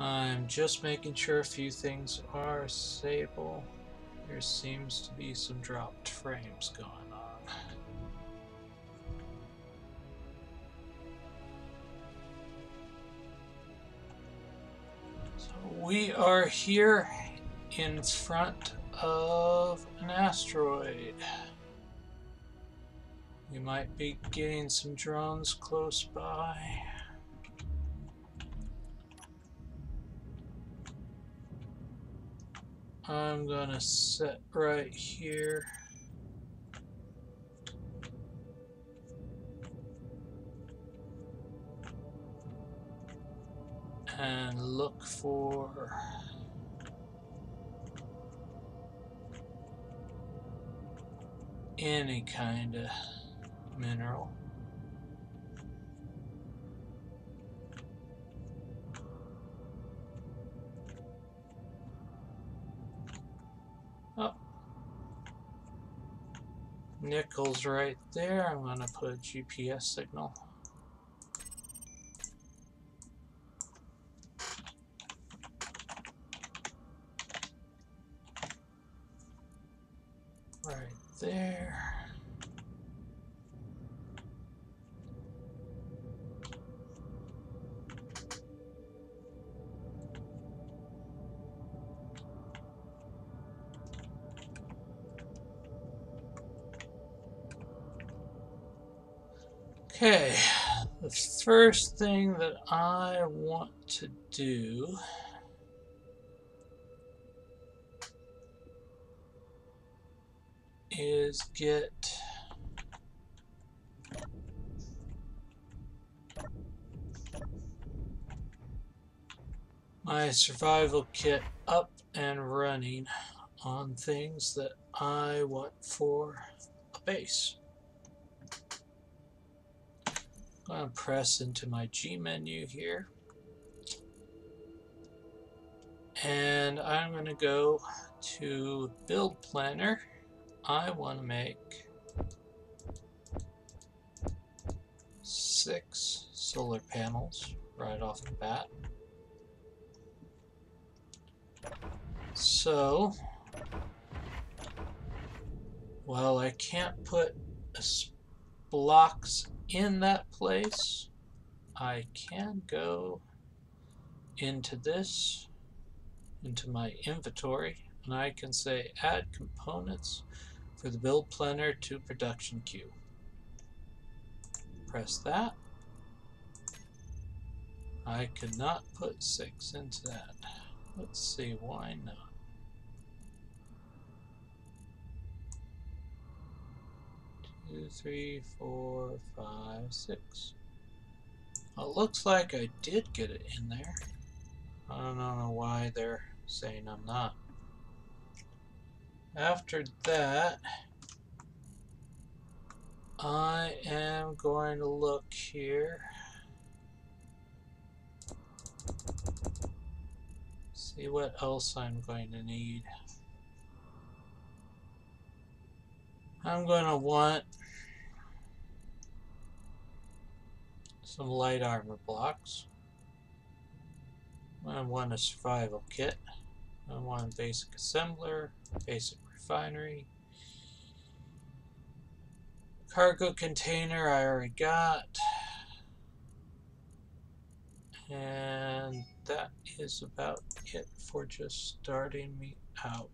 I'm just making sure a few things are stable. There seems to be some dropped frames going on. So we are here in front of an asteroid. We might be getting some drones close by. I'm gonna set right here. And look for any kind of mineral. Nickel's right there. I'm going to put a GPS signal. First thing that I want to do is get my survival kit up and running on things that I want for a base. I'm going to press into my G menu here. And I'm going to go to Build Planner. I want to make six solar panels right off the bat. So, well, I can't put blocks in that place, I can go into this, into my inventory, and I can say add components for the build planner to production queue. Press that. I could not put six into that. Let's see why not. Two, three, four, five, six. Well, it looks like I did get it in there. I don't know why they're saying I'm not. After that, I am going to look here. See what else I'm going to need. I'm going to want some light armor blocks. I want a survival kit. I want a basic assembler, basic refinery. Cargo container I already got. And that is about it for just starting me out.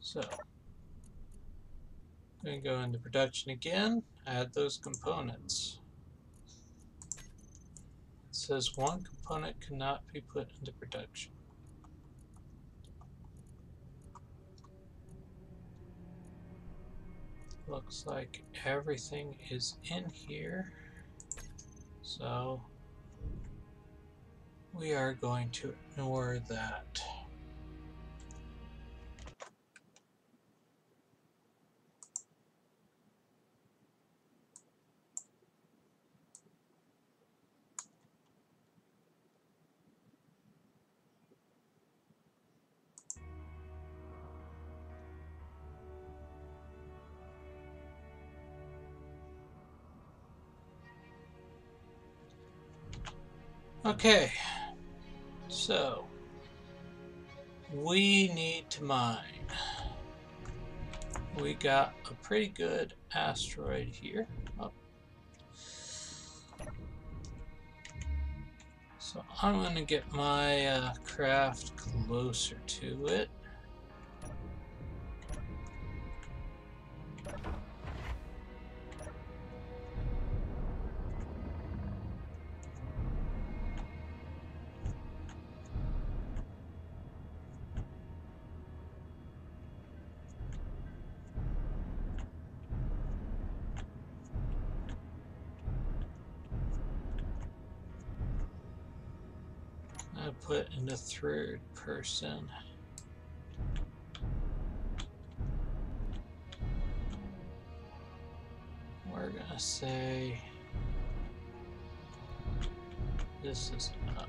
So, To go into production again, add those components. It says one component cannot be put into production. Looks like everything is in here. So we are going to ignore that. Okay, so we need to mine. We got a pretty good asteroid here. Oh. So I'm going to get my uh, craft closer to it. Third person. We're gonna say this is up.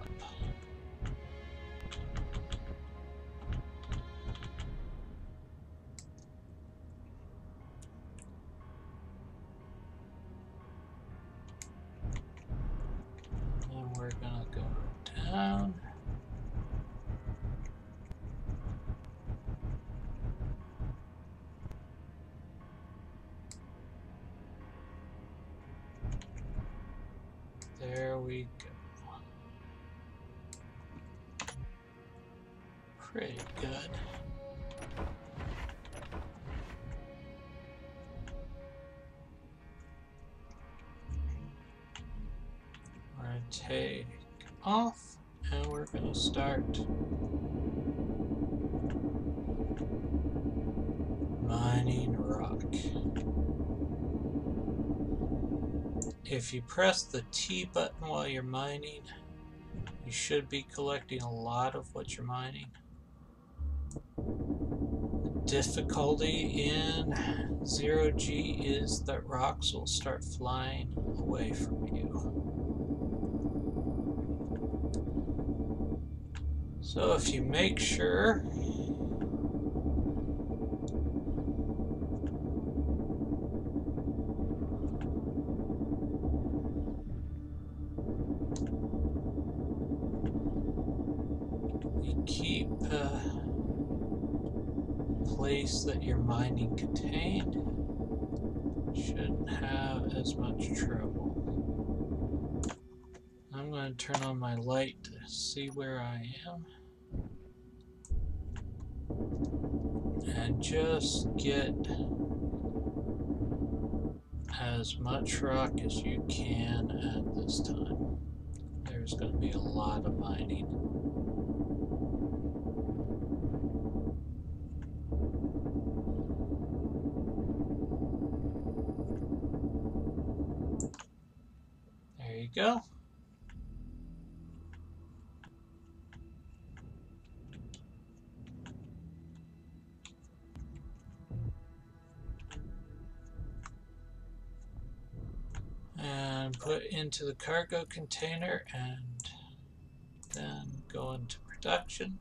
Start mining rock. If you press the T button while you're mining, you should be collecting a lot of what you're mining. The difficulty in zero G is that rocks will start flying away from you. So if you make sure you keep uh, place that you're mining contained, shouldn't have as much trouble. I'm going to turn on my light to see where I am. And just get as much rock as you can at this time. There's going to be a lot of mining. There you go. And put into the cargo container and then go into production.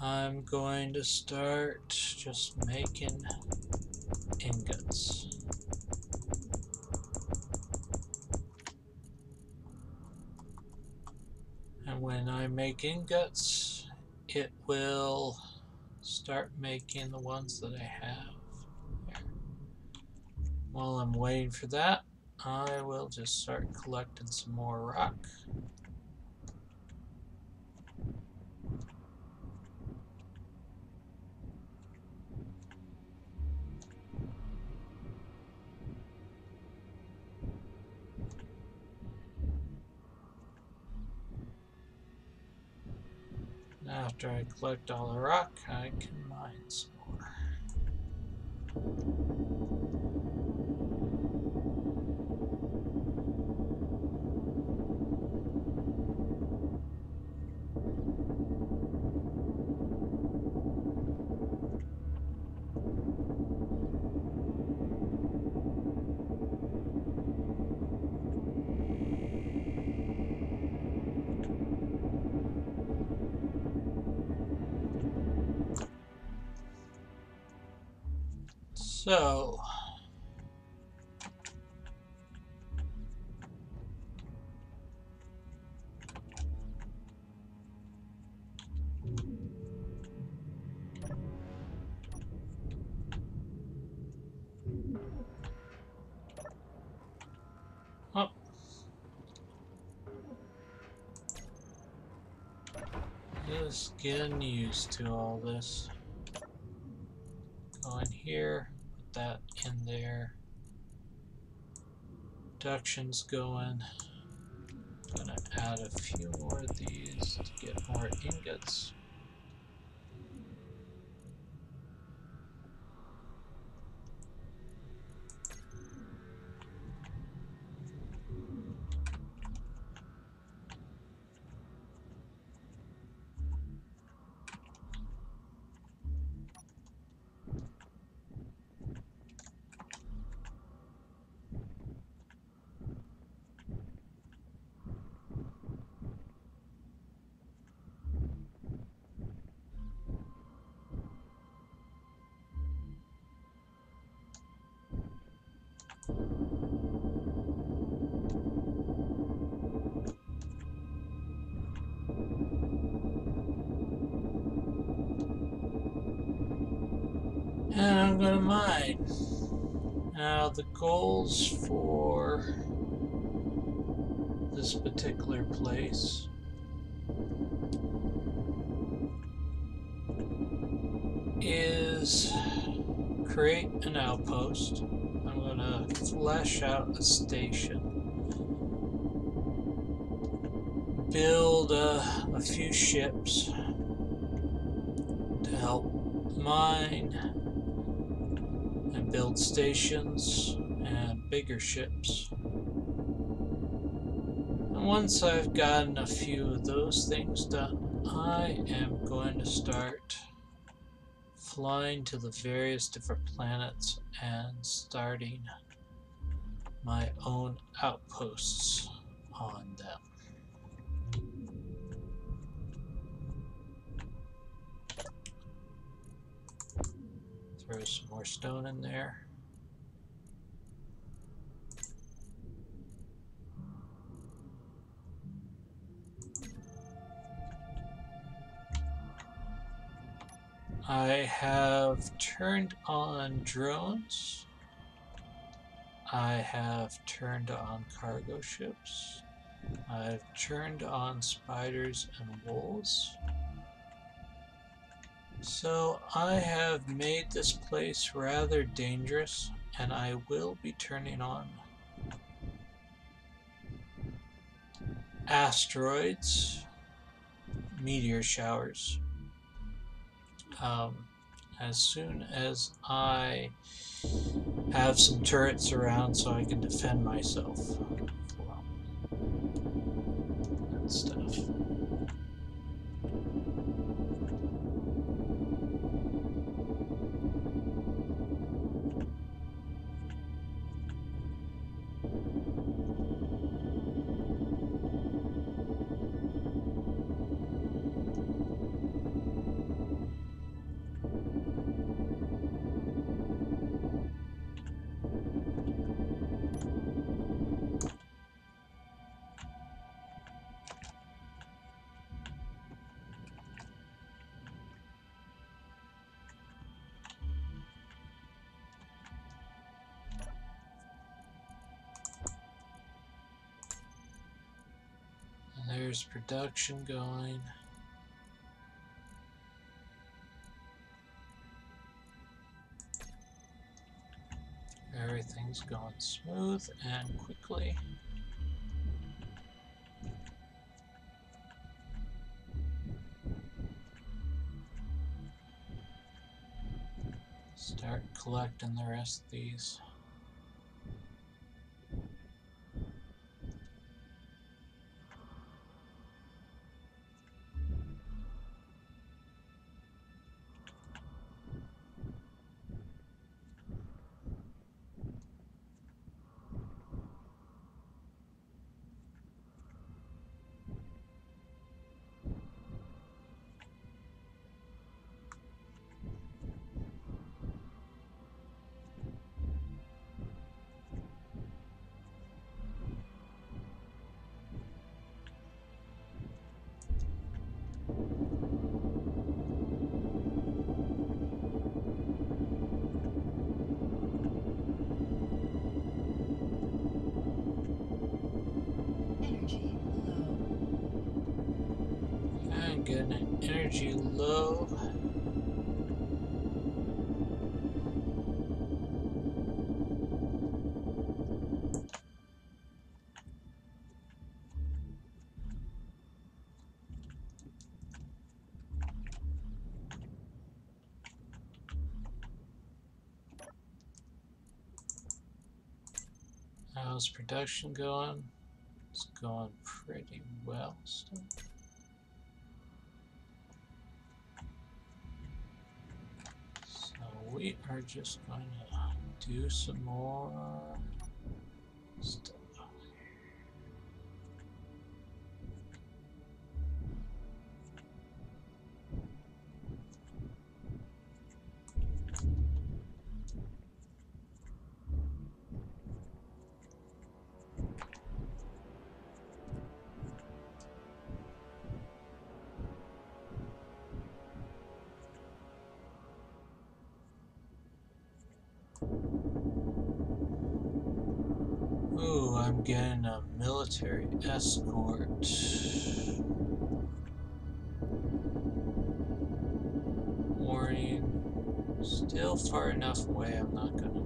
I'm going to start just making ingots. And when I make ingots, it will start making the ones that I have. While I'm waiting for that, I will just start collecting some more rock. After I collect all the rock, I can mine some more. So... Oh. getting used to all this. Go in here that in there. Production's going. I'm Gonna add a few more of these to get more ingots. And I'm mine. Now the goals for this particular place is create an outpost. I'm gonna flesh out a station. Build uh, a few ships stations and bigger ships. And once I've gotten a few of those things done, I am going to start flying to the various different planets and starting my own outposts on them. Throw some more stone in there. I have turned on drones. I have turned on cargo ships. I've turned on spiders and wolves. So I have made this place rather dangerous and I will be turning on asteroids, meteor showers. Um, as soon as I have some turrets around so I can defend myself and stuff. There's production going. Everything's going smooth and quickly. Start collecting the rest of these. How's production going? It's going pretty well. So we are just going to do some more military escort. Warning. Still far enough away, I'm not gonna...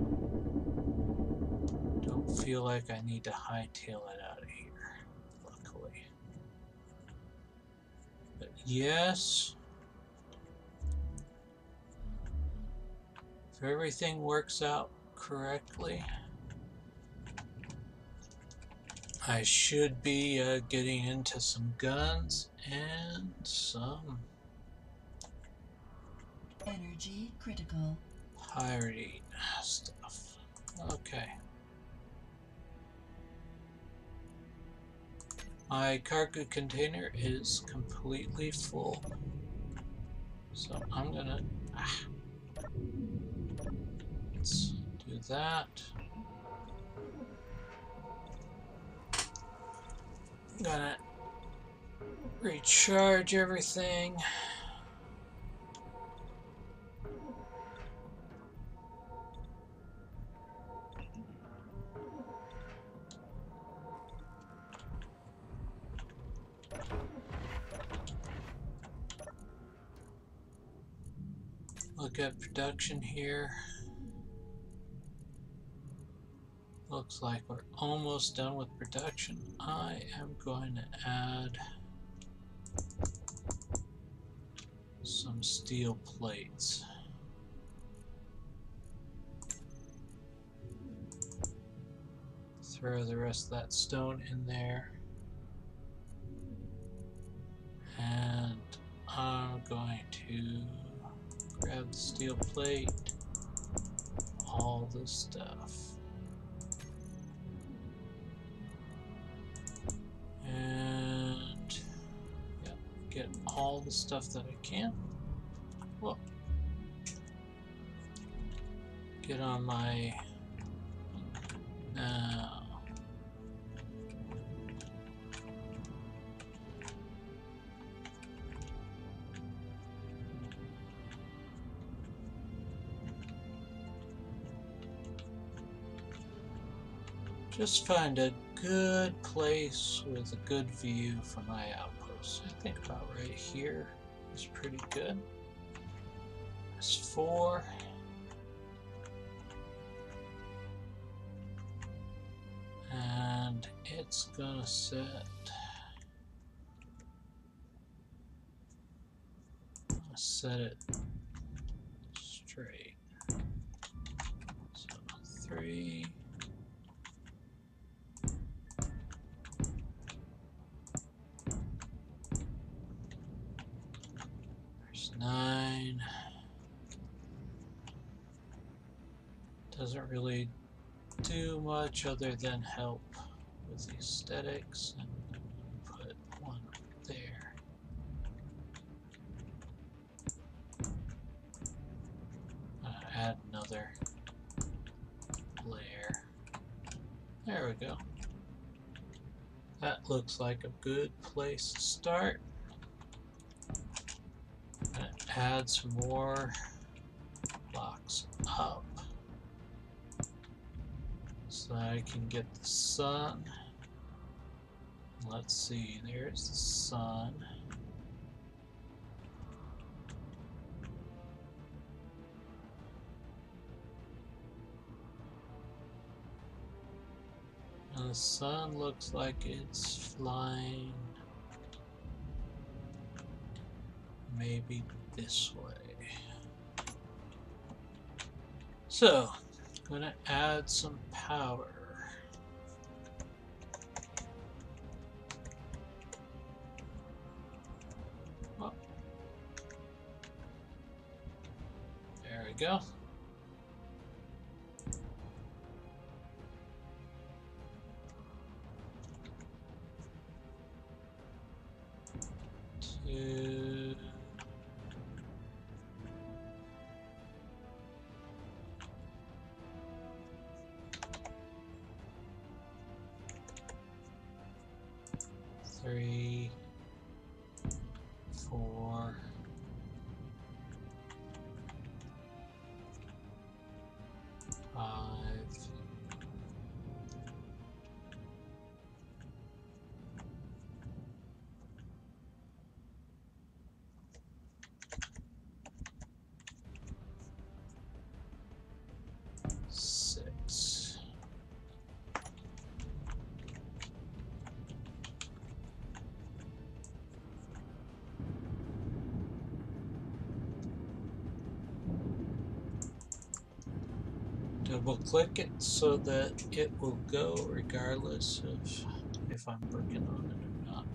Don't feel like I need to hightail it out of here, luckily. But yes... If everything works out correctly... I should be uh, getting into some guns and some Energy critical. pirating stuff. Okay. My cargo container is completely full. So I'm gonna... Ah. Let's do that. Gonna recharge everything. Look at production here. Looks like we're almost done with production. I am going to add some steel plates. Throw the rest of that stone in there. And I'm going to grab the steel plate, all the stuff. And yeah, get all the stuff that I can. Well, get on my now. Just find a good place with a good view for my outpost. I think about right here is pretty good. There's four. And it's gonna set set it straight. So three There's nine. Doesn't really do much other than help with the aesthetics. And put one there. Uh, add another layer. There we go. That looks like a good place to start. Add some more so I can get the sun. Let's see, there's the sun. And the sun looks like it's flying maybe this way. So, gonna add some power. There we go. Double click it so that it will go regardless of if I'm working on it or not.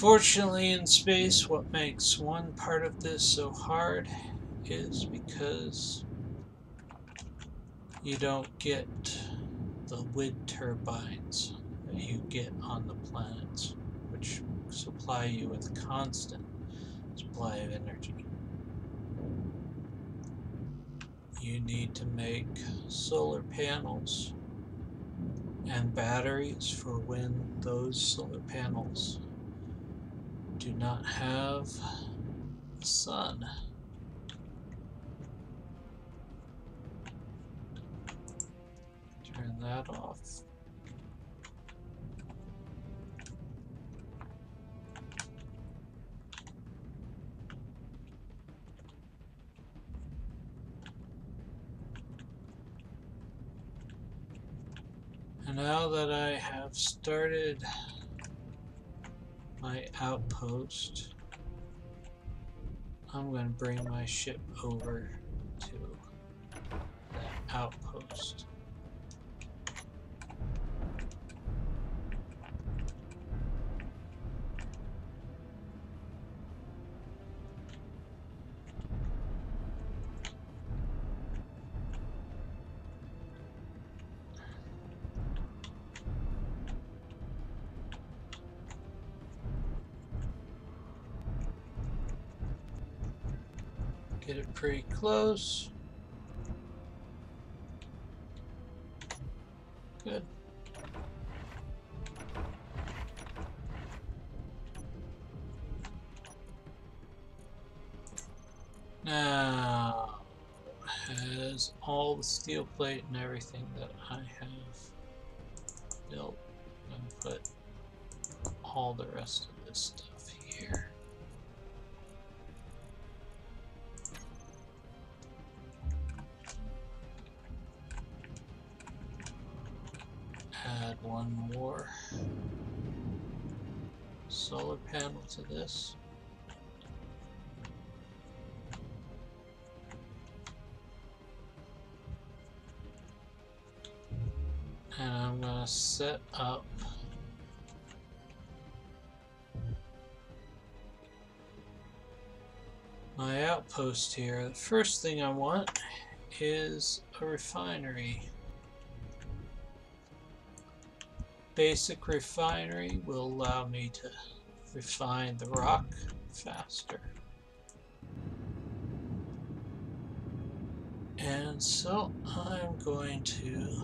Unfortunately, in space, what makes one part of this so hard is because you don't get the wind turbines that you get on the planets, which supply you with constant supply of energy. You need to make solar panels and batteries for when those solar panels do not have sun. Outpost, I'm going to bring my ship over to that outpost. Get it pretty close. Good. Now, has all the steel plate and everything that I have built and put all the rest of this stuff this. And I'm going to set up my outpost here. The first thing I want is a refinery. Basic refinery will allow me to refine the rock faster. And so I'm going to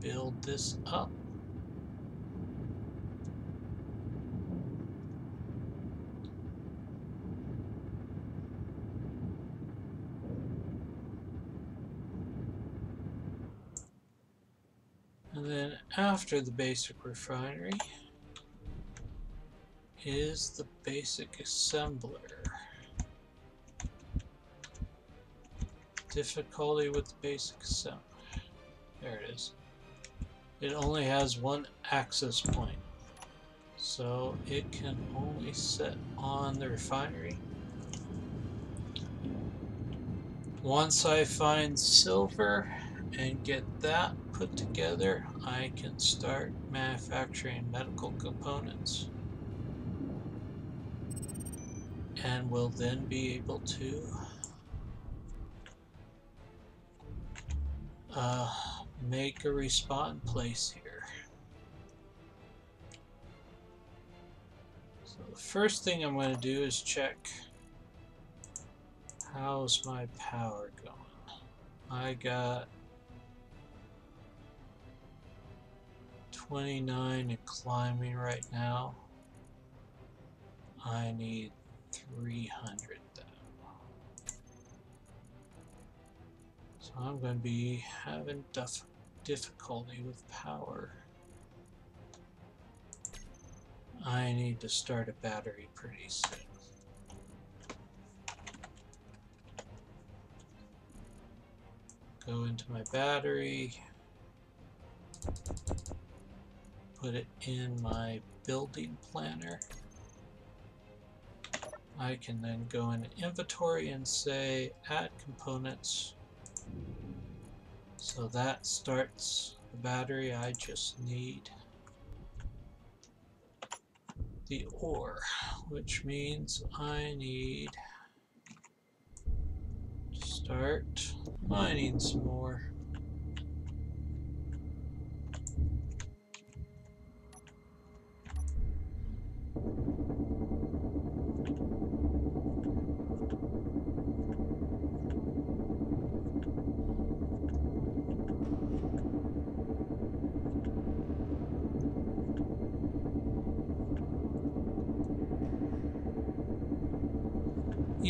build this up. And then after the basic refinery is the basic assembler. Difficulty with the basic assembler. There it is. It only has one access point. So it can only set on the refinery. Once I find silver and get that put together, I can start manufacturing medical components. And will then be able to uh, make a respawn place here. So the first thing I'm going to do is check how's my power going. I got 29 and climbing right now. I need 300 though. So I'm going to be having dif difficulty with power. I need to start a battery pretty soon. Go into my battery put it in my building planner. I can then go in inventory and say add components. So that starts the battery. I just need the ore, which means I need to start mining some more.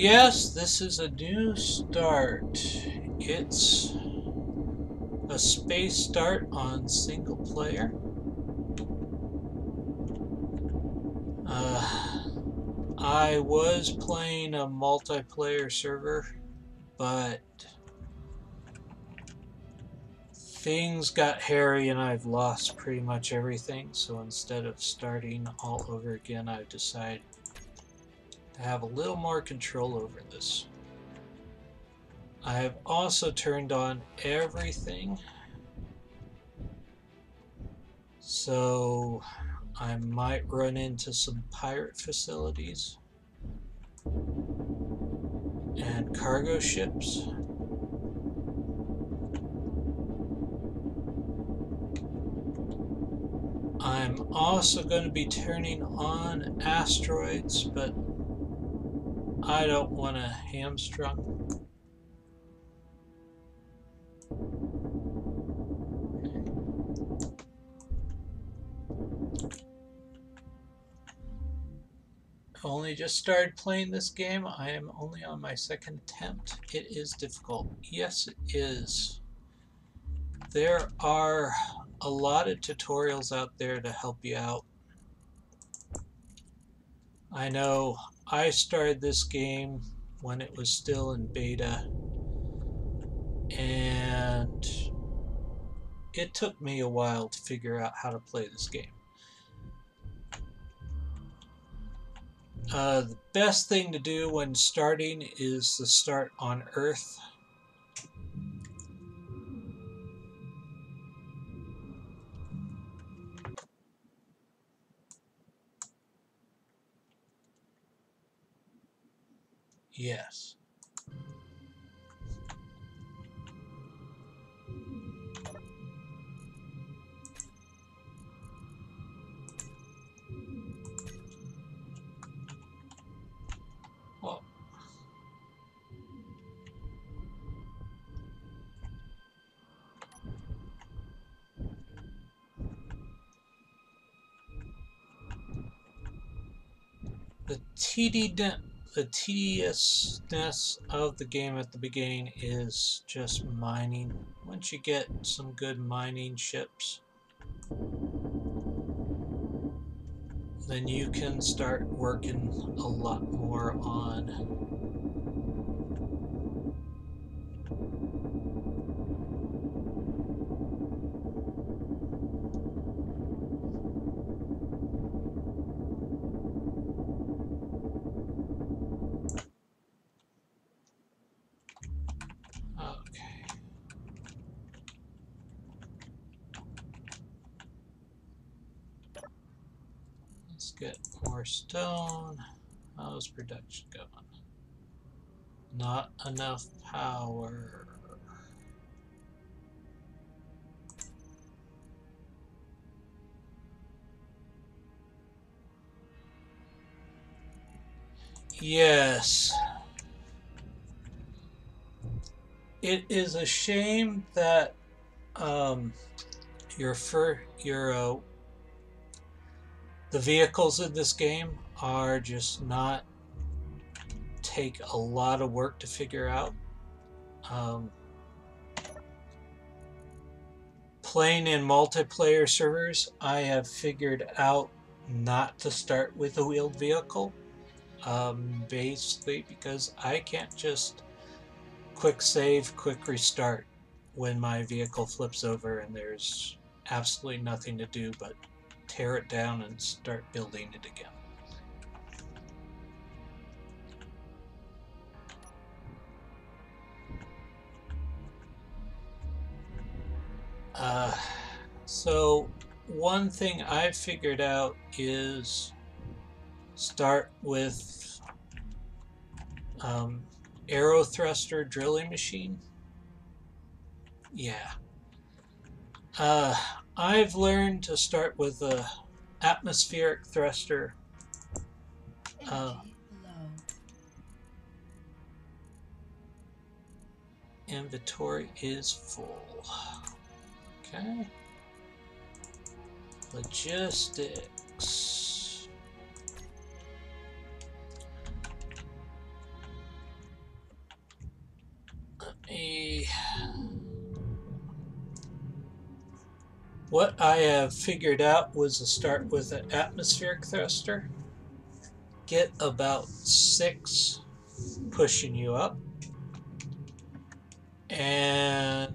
Yes, this is a new start. It's a space start on single player. Uh, I was playing a multiplayer server, but things got hairy and I've lost pretty much everything. So instead of starting all over again, I've decided to have a little more control over this. I have also turned on everything. So I might run into some pirate facilities and cargo ships. I'm also going to be turning on asteroids, but I don't want to hamstrung. only just started playing this game. I am only on my second attempt. It is difficult. Yes, it is. There are a lot of tutorials out there to help you out. I know I started this game when it was still in beta and it took me a while to figure out how to play this game. Uh, the best thing to do when starting is to start on Earth. Yes. What? The TD the tediousness of the game at the beginning is just mining. Once you get some good mining ships, then you can start working a lot more on get more stone. How's production going? Not enough power. Yes. It is a shame that um, your fur, your uh, the vehicles in this game are just not take a lot of work to figure out. Um, playing in multiplayer servers, I have figured out not to start with a wheeled vehicle. Um, basically, because I can't just quick save, quick restart when my vehicle flips over and there's absolutely nothing to do but tear it down and start building it again. Uh, so one thing I've figured out is start with um, aero thruster drilling machine. Yeah. Uh, I've learned to start with a atmospheric thruster. Uh, inventory is full. Okay. Logistics. a what I have figured out was to start with an atmospheric thruster, get about six pushing you up, and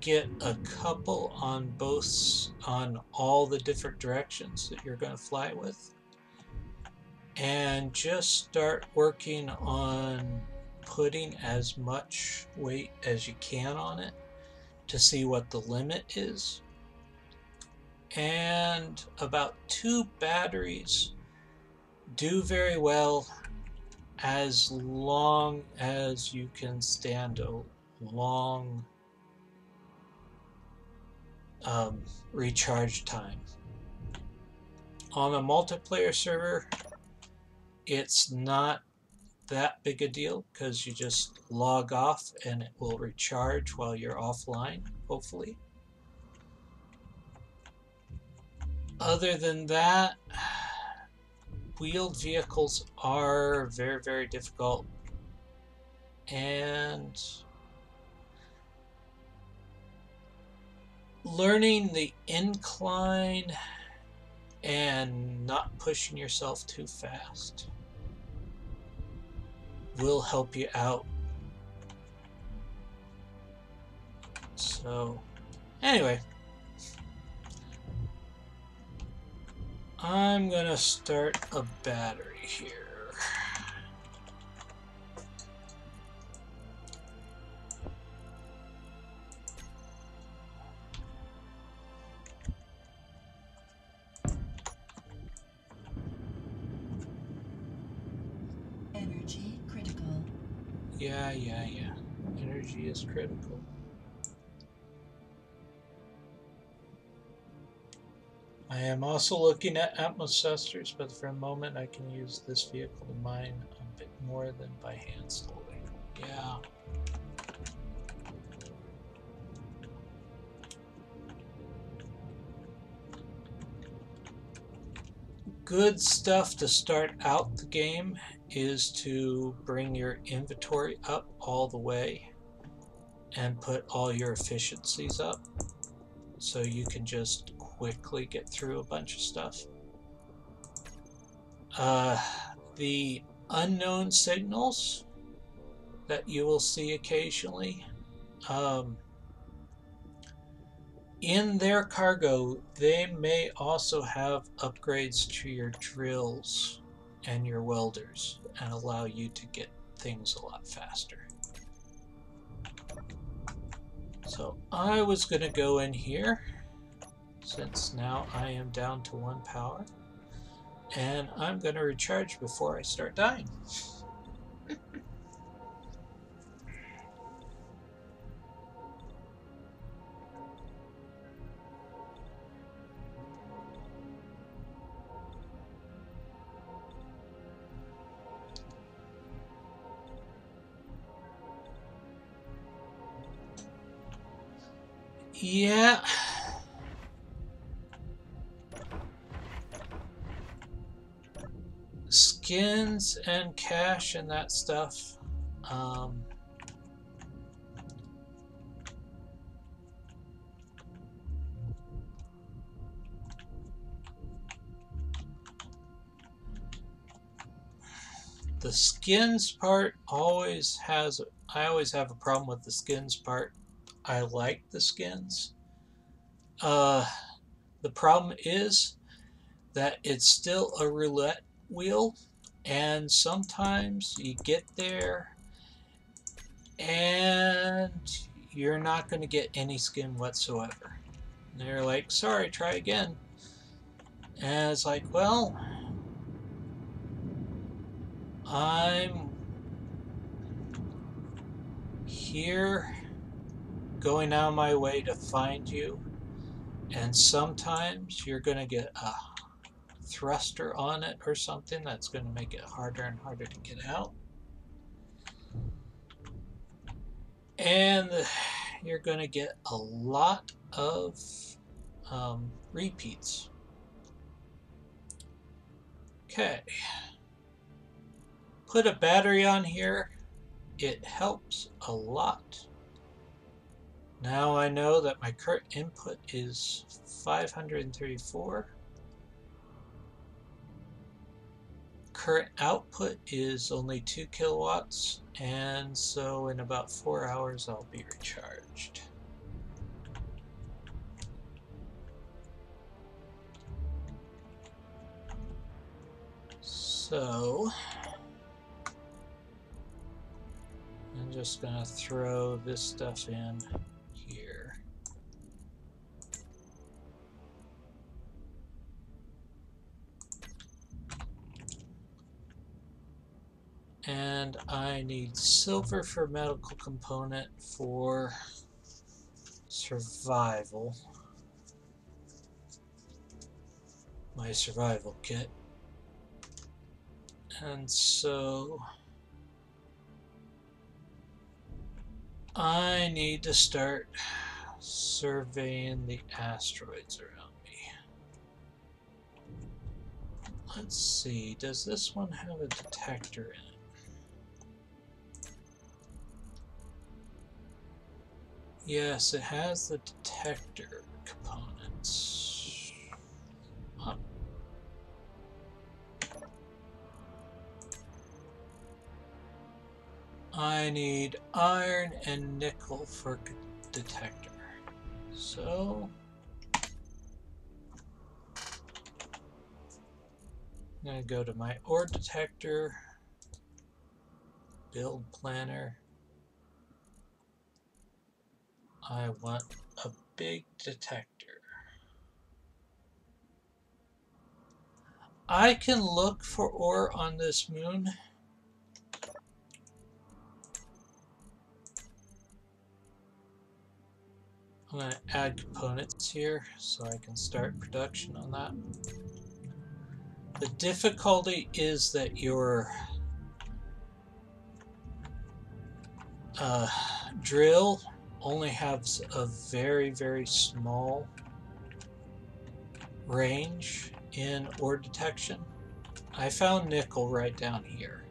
get a couple on both on all the different directions that you're going to fly with and just start working on putting as much weight as you can on it to see what the limit is. And about two batteries do very well as long as you can stand a long um, recharge time. On a multiplayer server, it's not that big a deal because you just log off and it will recharge while you're offline, hopefully. Other than that, wheeled vehicles are very, very difficult. And learning the incline and not pushing yourself too fast will help you out. So, anyway, I'm gonna start a battery here. Energy critical. Yeah, yeah, yeah. Energy is critical. I am also looking at atmospherics, but for a moment I can use this vehicle to mine a bit more than by hand slowly. Yeah. good stuff to start out the game is to bring your inventory up all the way and put all your efficiencies up so you can just quickly get through a bunch of stuff. Uh, the unknown signals that you will see occasionally. Um, in their cargo, they may also have upgrades to your drills and your welders and allow you to get things a lot faster. So I was going to go in here since now I am down to one power and I'm going to recharge before I start dying. Yeah. Skins and cash and that stuff. Um, the skins part always has I always have a problem with the skins part I like the skins. Uh, the problem is that it's still a roulette wheel, and sometimes you get there and you're not going to get any skin whatsoever. And they're like, sorry, try again. And it's like, well, I'm here going out my way to find you. And sometimes you're going to get a thruster on it or something that's going to make it harder and harder to get out. And you're going to get a lot of um, repeats. Okay. Put a battery on here. It helps a lot. Now I know that my current input is 534. Current output is only 2 kilowatts, and so in about 4 hours I'll be recharged. So, I'm just going to throw this stuff in. And I need silver for medical component for survival. My survival kit. And so I need to start surveying the asteroids around me. Let's see, does this one have a detector in Yes, it has the detector components. I need iron and nickel for detector. So... I'm going to go to my ore detector, build planner, I want a big detector. I can look for ore on this moon. I'm going to add components here so I can start production on that. The difficulty is that your uh, drill only has a very, very small range in ore detection. I found nickel right down here.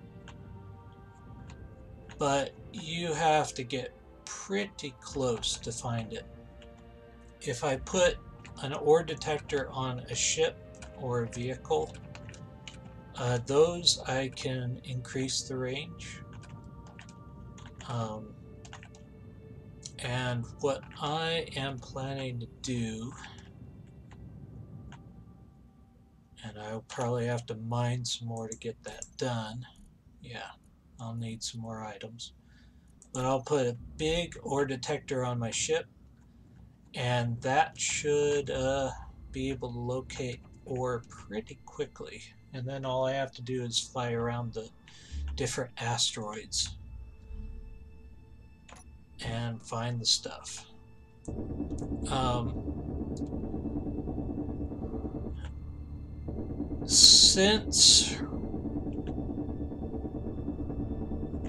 But you have to get pretty close to find it. If I put an ore detector on a ship or a vehicle, uh, those I can increase the range. Um, and what I am planning to do, and I'll probably have to mine some more to get that done. Yeah, I'll need some more items. But I'll put a big ore detector on my ship, and that should uh, be able to locate ore pretty quickly. And then all I have to do is fly around the different asteroids and find the stuff. Um, since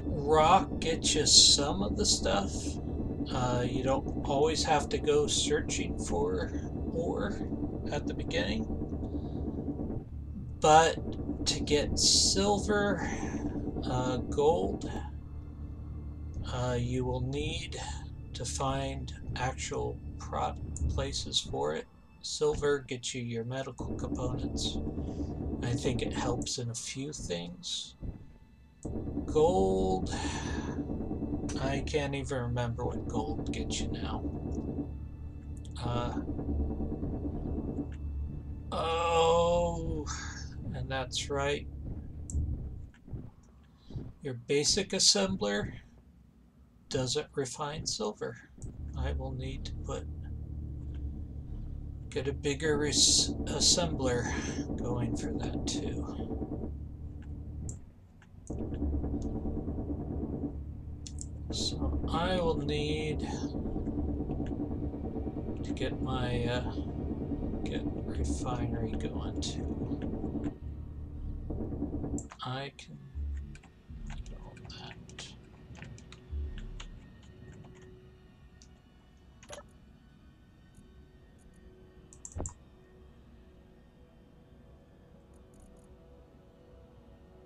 rock gets you some of the stuff, uh, you don't always have to go searching for ore at the beginning. But to get silver, uh, gold, uh, you will need to find actual prop places for it. Silver gets you your medical components. I think it helps in a few things. Gold, I can't even remember what gold gets you now. Uh, oh, and that's right. Your basic assembler doesn't refine silver. I will need to put get a bigger assembler going for that too. So I will need to get my uh, get refinery going too. I can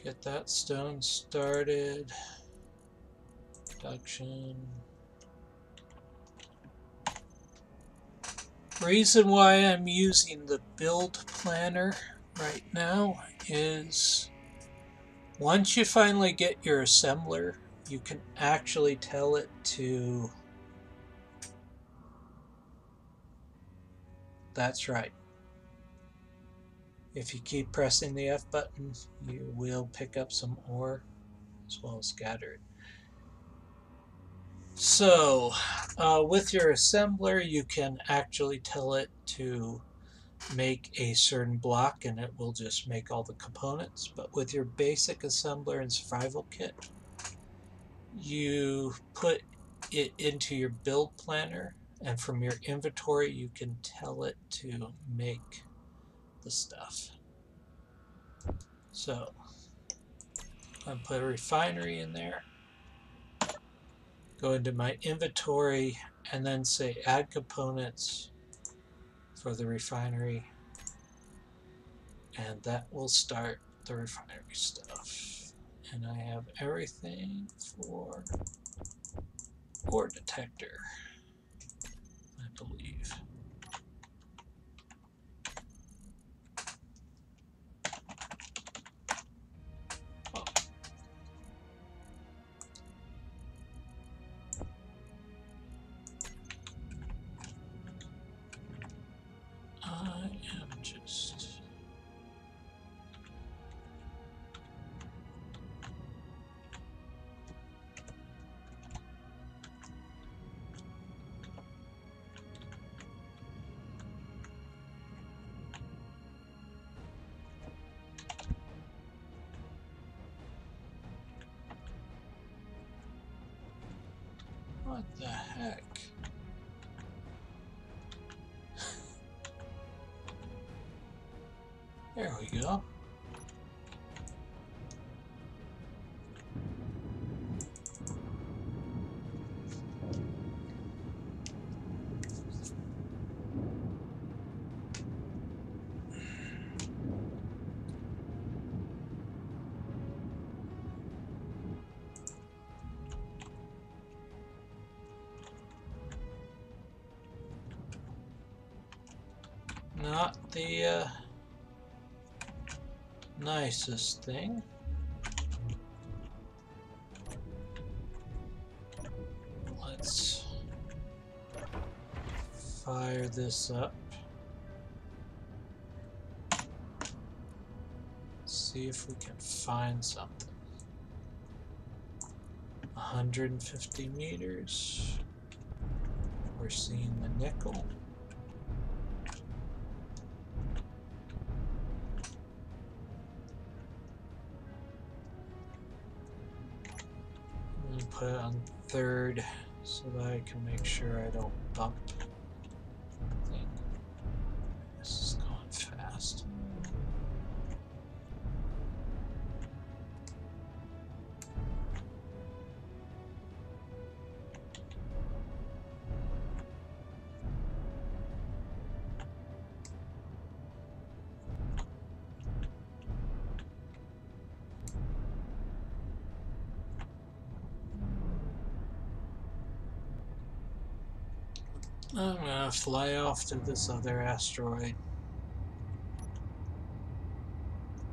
Get that stone started. Production. Reason why I'm using the build planner right now is once you finally get your assembler, you can actually tell it to That's right. If you keep pressing the F button, you will pick up some ore as well as scatter it. So, uh, with your assembler, you can actually tell it to make a certain block and it will just make all the components. But with your basic assembler and survival kit, you put it into your build planner and from your inventory you can tell it to make the stuff. So I put a refinery in there. Go into my inventory and then say add components for the refinery. And that will start the refinery stuff. And I have everything for ore detector, What the heck? there we go. The uh, nicest thing. Let's fire this up. See if we can find something. 150 meters. We're seeing the nickel. Third so that I can make sure I don't bump off to this other asteroid.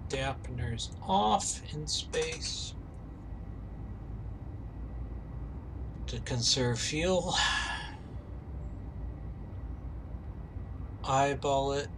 Dampeners off in space to conserve fuel. Eyeball it.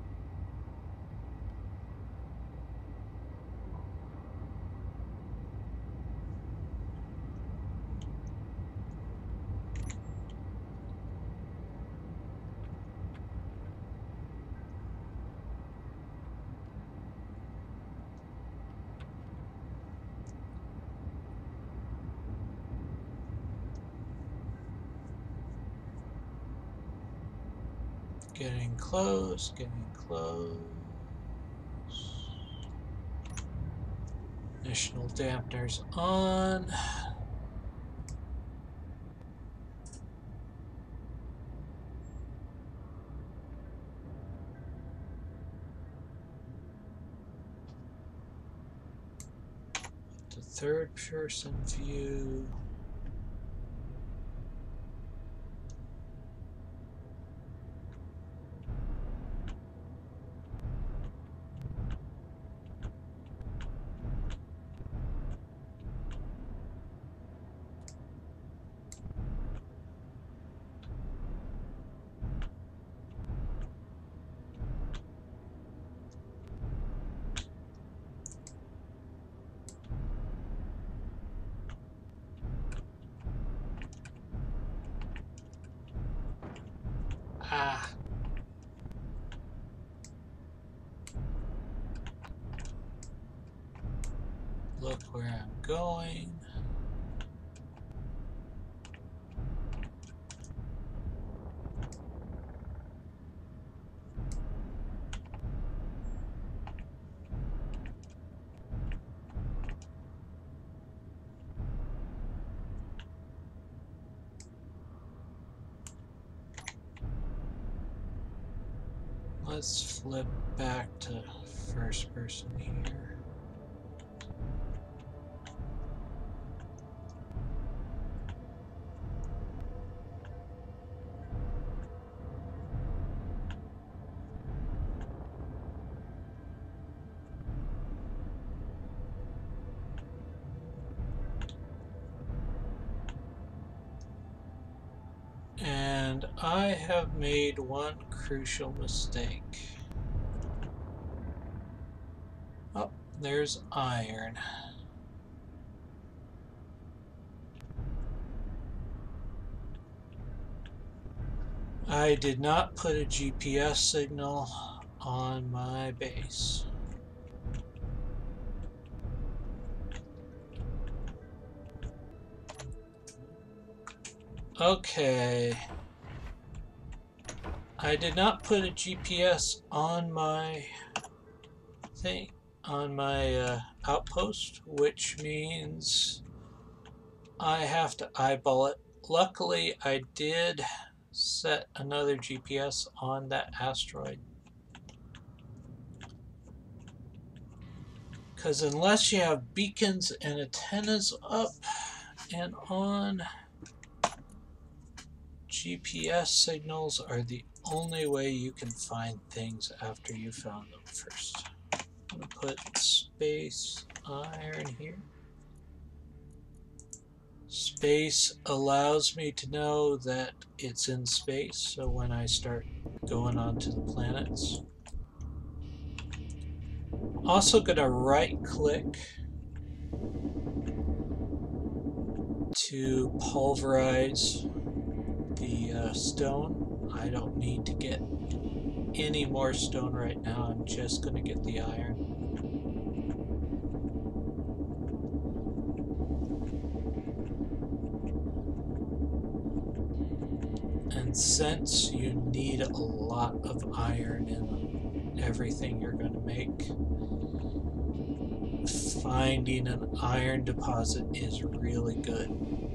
Getting close, getting close. Additional dampeners on. The third person view. Ah. Look where I'm going. Let's flip back to first person here. And I have made one crucial mistake. Oh, there's iron. I did not put a GPS signal on my base. Okay. I did not put a GPS on my thing, on my uh, outpost, which means I have to eyeball it. Luckily, I did set another GPS on that asteroid. Because unless you have beacons and antennas up and on, GPS signals are the only way you can find things after you found them first. I'm gonna put space iron here. Space allows me to know that it's in space, so when I start going on to the planets. Also gonna right click to pulverize the uh, stone. I don't need to get any more stone right now. I'm just going to get the iron. And since you need a lot of iron in everything you're going to make, finding an iron deposit is really good.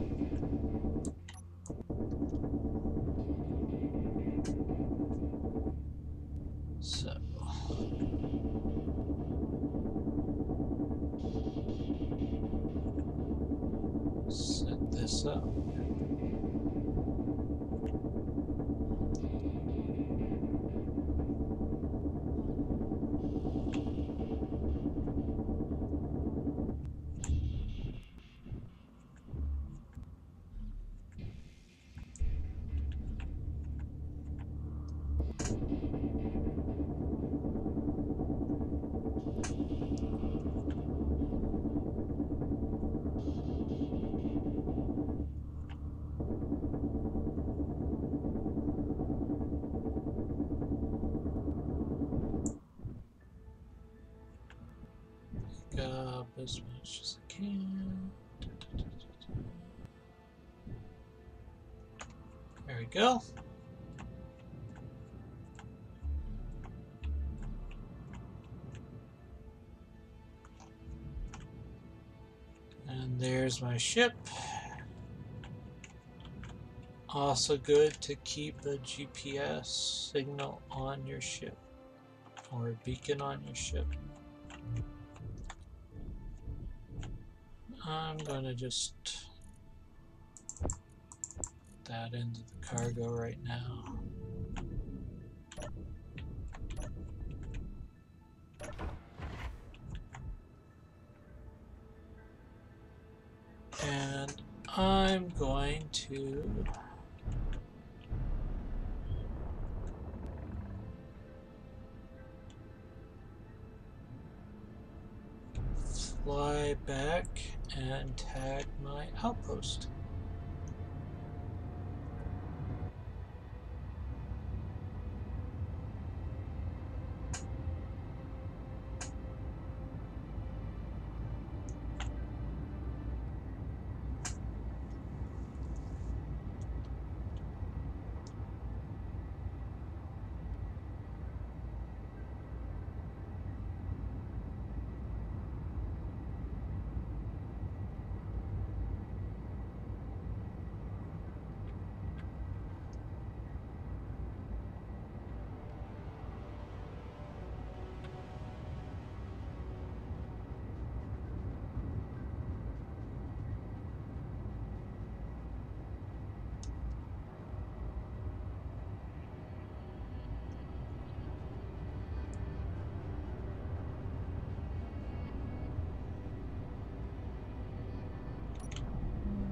This up. My ship. Also good to keep a GPS signal on your ship or a beacon on your ship. I'm gonna just put that into the cargo right now. To fly back and tag my outpost.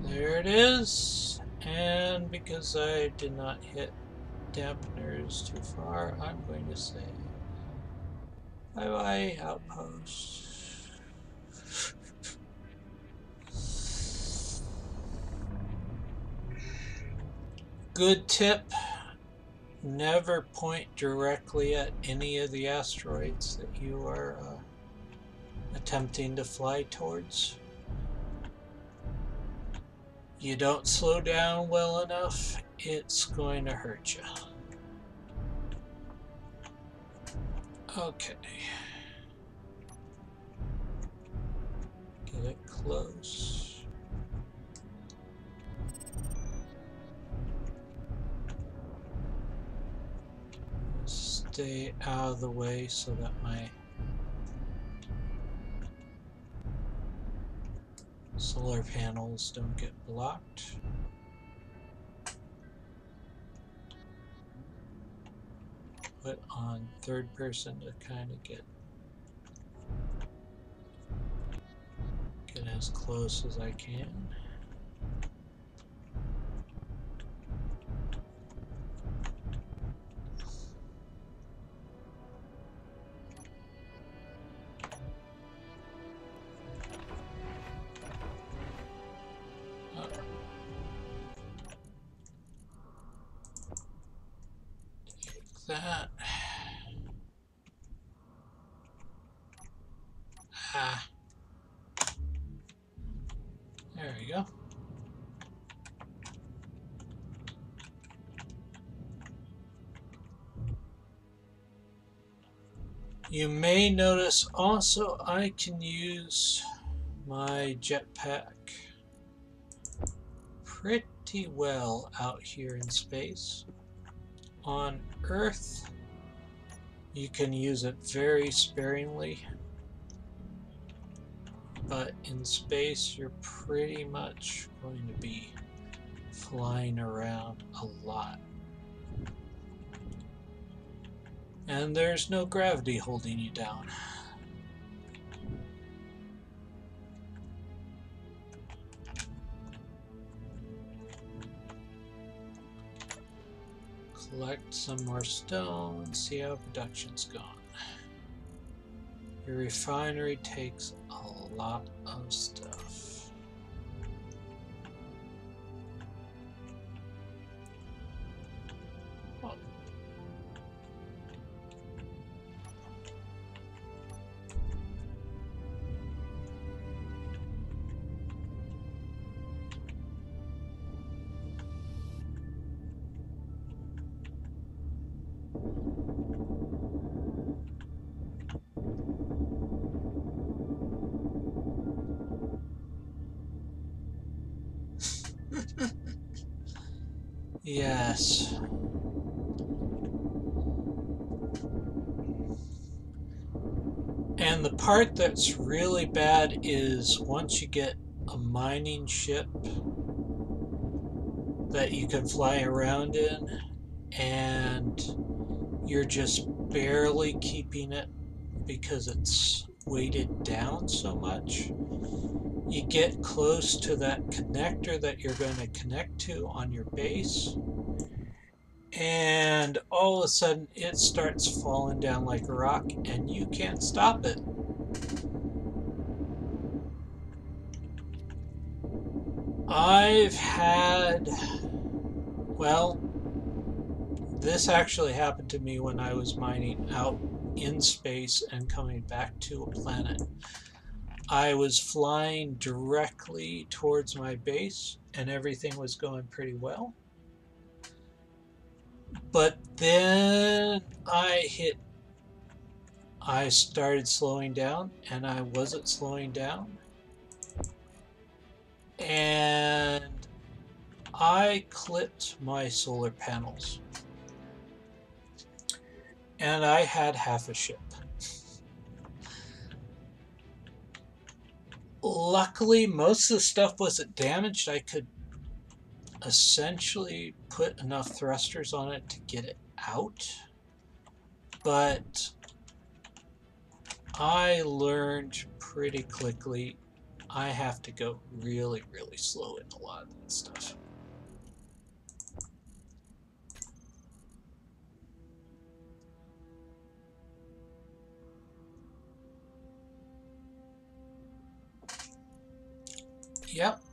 There it is. And because I did not hit dampeners too far, I'm going to say bye bye outpost. Good tip never point directly at any of the asteroids that you are uh, attempting to fly towards you don't slow down well enough, it's going to hurt you. Okay. Get it close. Stay out of the way so that my solar panels don't get blocked. put on third person to kind of get get as close as I can. May notice also I can use my jetpack pretty well out here in space. On Earth, you can use it very sparingly, but in space, you're pretty much going to be flying around a lot. And there's no gravity holding you down. collect some more stone, see how production's gone. Your refinery takes a lot of stuff. Part that's really bad is once you get a mining ship that you can fly around in and you're just barely keeping it because it's weighted down so much you get close to that connector that you're going to connect to on your base and all of a sudden it starts falling down like a rock and you can't stop it. I've had, well, this actually happened to me when I was mining out in space and coming back to a planet. I was flying directly towards my base and everything was going pretty well. But then I hit, I started slowing down and I wasn't slowing down. And I clipped my solar panels. And I had half a ship. luckily, most of the stuff wasn't damaged. I could essentially put enough thrusters on it to get it out. But I learned pretty quickly I have to go really, really slow in a lot of that stuff. Yep.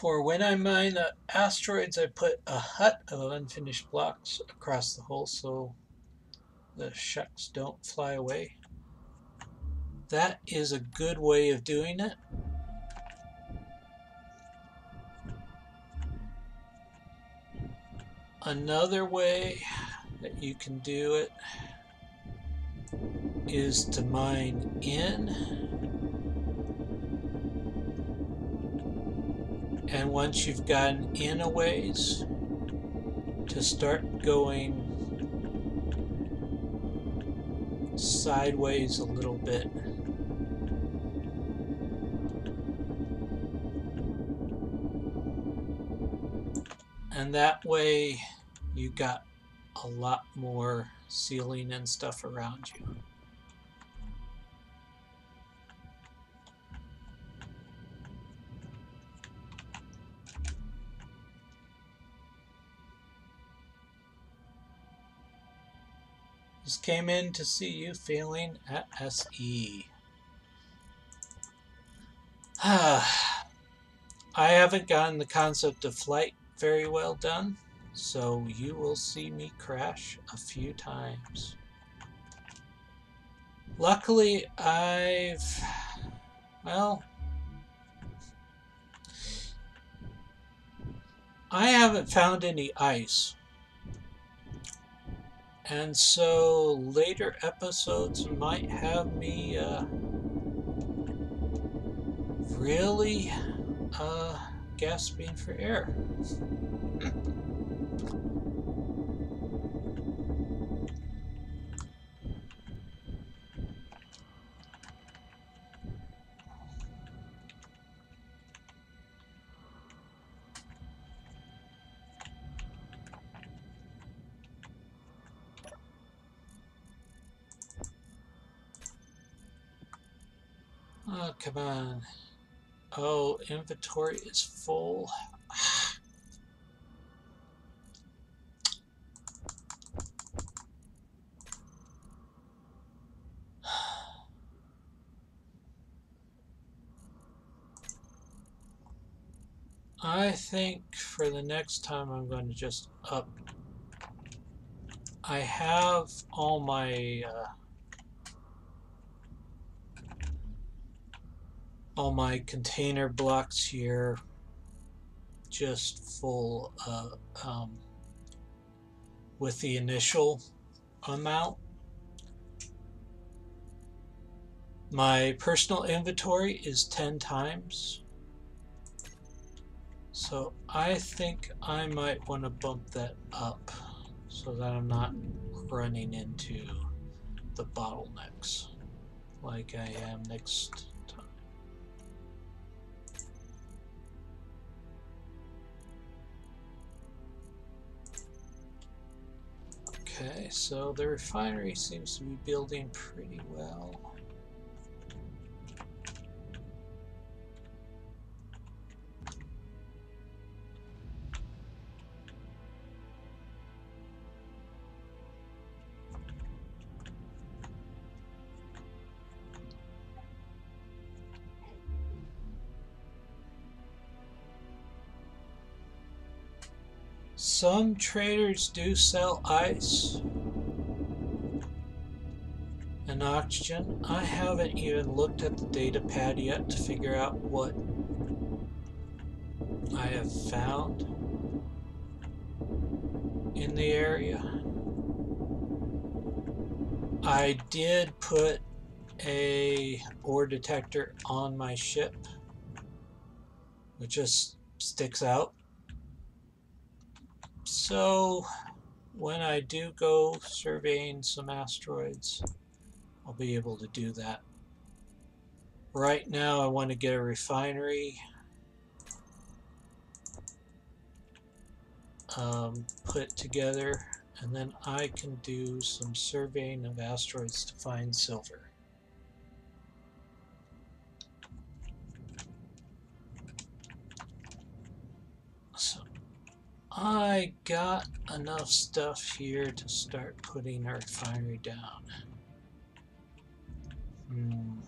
For when I mine uh, asteroids, I put a hut of unfinished blocks across the hole so the shucks don't fly away. That is a good way of doing it. Another way that you can do it is to mine in. And once you've gotten in a ways, to start going sideways a little bit. And that way you got a lot more ceiling and stuff around you. Just came in to see you failing at SE. I haven't gotten the concept of flight very well done, so you will see me crash a few times. Luckily, I've, well, I haven't found any ice. And so later episodes might have me uh, really uh, gasping for air. Come on. Oh, inventory is full. I think for the next time I'm going to just up. I have all my uh, all my container blocks here just full uh, um, with the initial amount. My personal inventory is 10 times. So I think I might want to bump that up so that I'm not running into the bottlenecks like I am next Okay, so the refinery seems to be building pretty well. Some traders do sell ice and oxygen. I haven't even looked at the data pad yet to figure out what I have found in the area. I did put a ore detector on my ship which just sticks out so when I do go surveying some asteroids, I'll be able to do that. Right now I want to get a refinery um, put together and then I can do some surveying of asteroids to find silver. I got enough stuff here to start putting our refinery down. Hmm.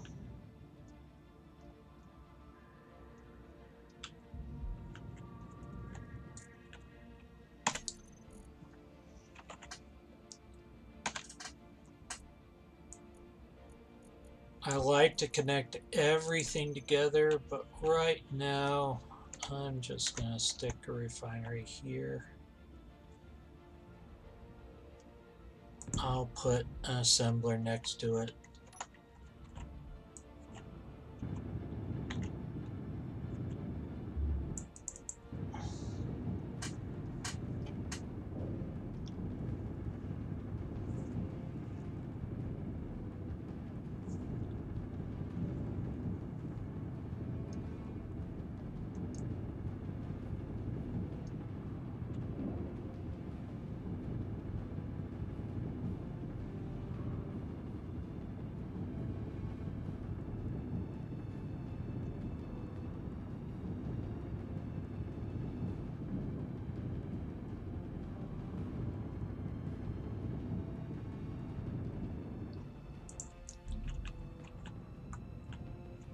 I like to connect everything together, but right now I'm just going to stick a refinery here. I'll put an assembler next to it.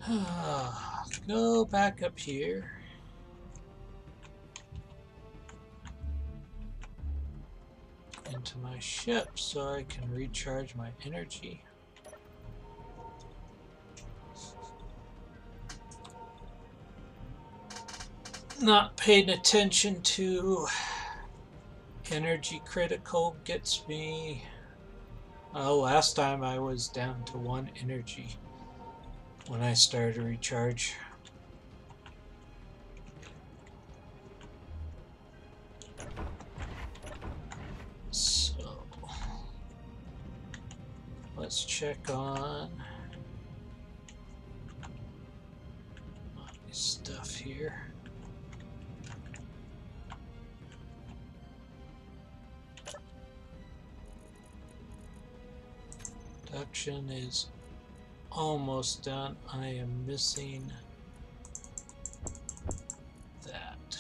Go back up here. Into my ship so I can recharge my energy. Not paying attention to energy critical gets me. Oh, last time I was down to one energy when I start to recharge. So let's check on my stuff here. Production is almost done. I am missing that.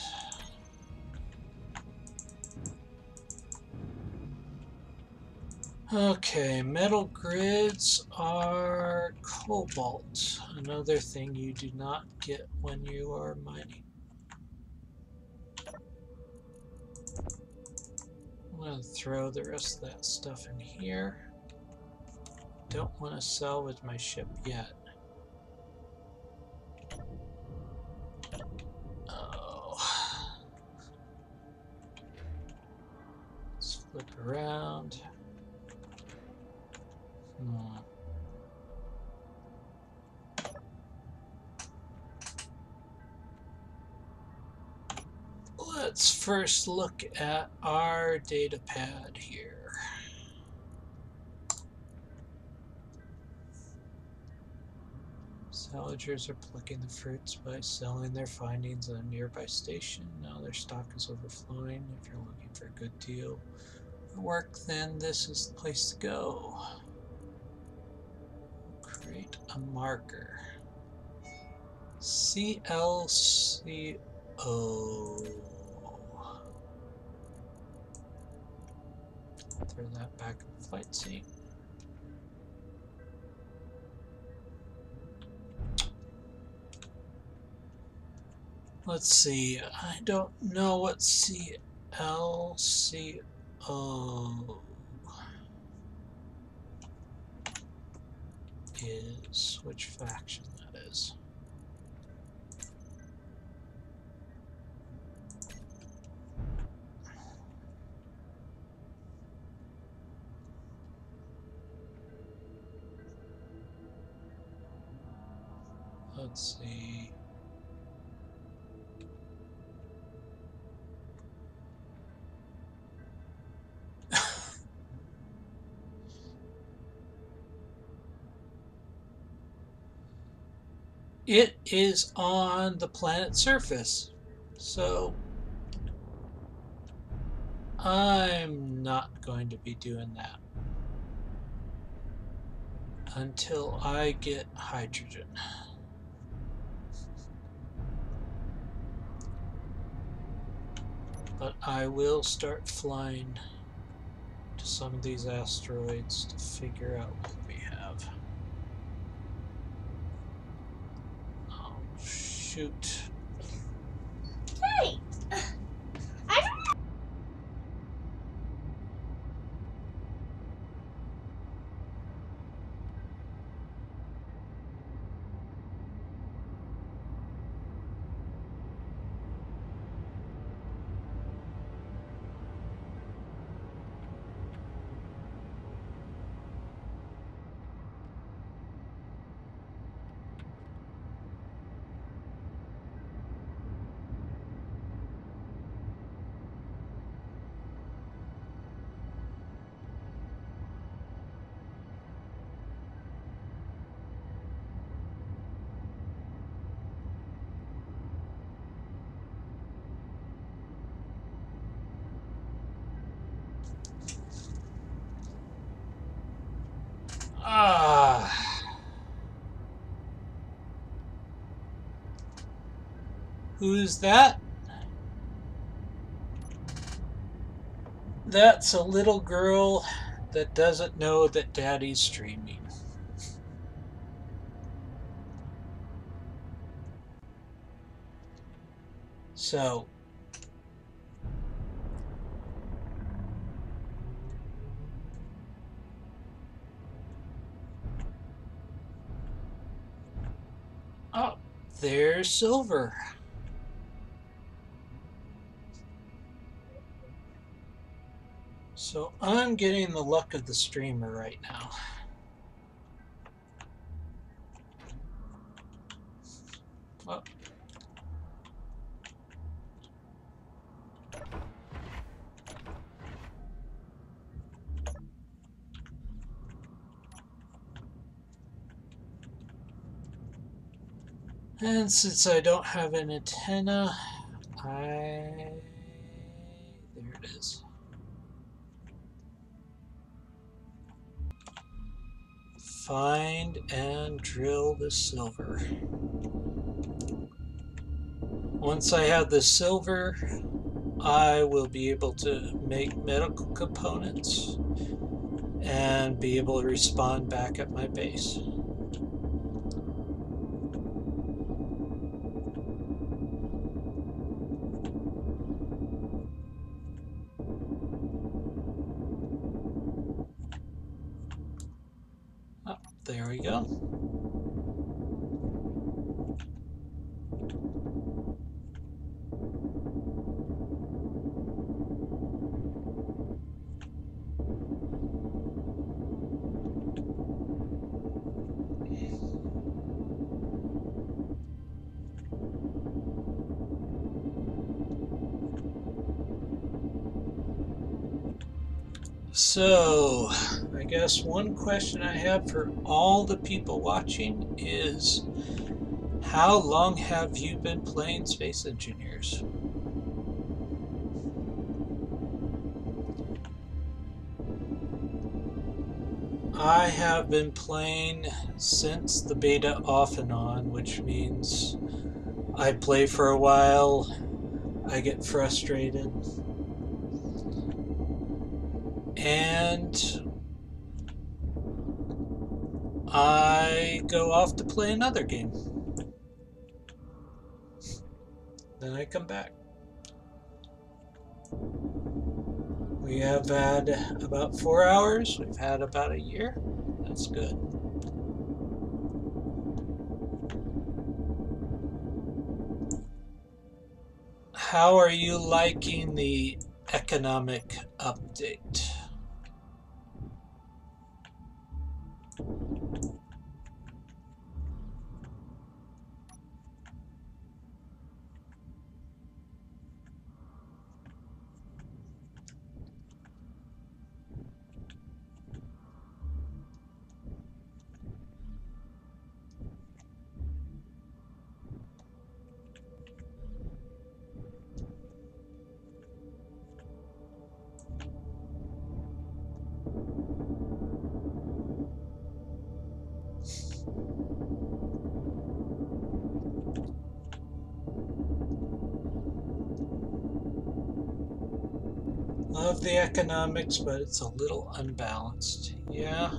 Okay, metal grids are cobalt. Another thing you do not get when you are mining. I'm going to throw the rest of that stuff in here don't want to salvage my ship yet. Oh. Let's flip around. Hmm. Let's first look at our data pad here. Salvagers are plucking the fruits by selling their findings at a nearby station. Now their stock is overflowing. If you're looking for a good deal for work, then this is the place to go. Create a marker. CLCO. Throw that back in the flight seat. Let's see. I don't know what CLCO is. Which faction that is. Let's see. It is on the planet's surface. So I'm not going to be doing that until I get hydrogen. But I will start flying to some of these asteroids to figure out what we have. Shoot. Who's that? That's a little girl that doesn't know that daddy's streaming. So, oh, there's silver. So I'm getting the luck of the streamer right now. Oh. And since I don't have an antenna, Find and drill the silver. Once I have the silver, I will be able to make medical components and be able to respawn back at my base. Oh, there guess one question I have for all the people watching is how long have you been playing Space Engineers? I have been playing since the beta off and on, which means I play for a while, I get frustrated, and I go off to play another game. Then I come back. We have had about four hours. We've had about a year. That's good. How are you liking the economic update? The economics, but it's a little unbalanced. Yeah.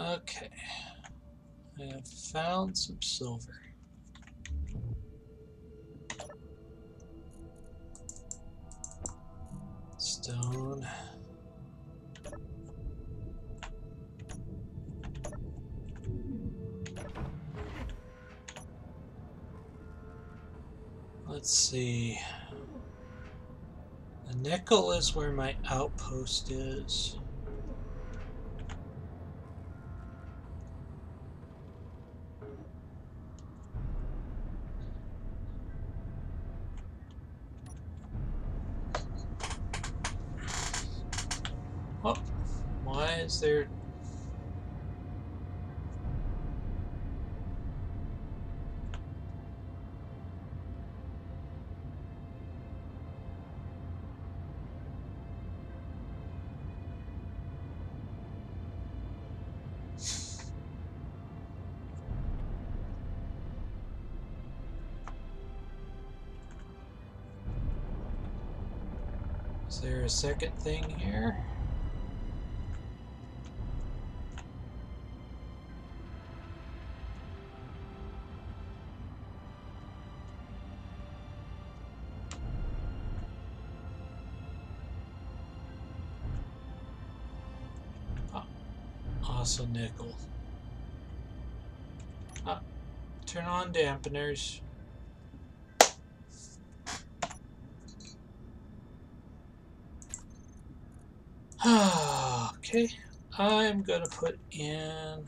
Okay. I have found some silver. Nickel is where my outpost is. Is there a second thing here? Ah, nickel. Ah, turn on dampeners. Okay, I'm gonna put in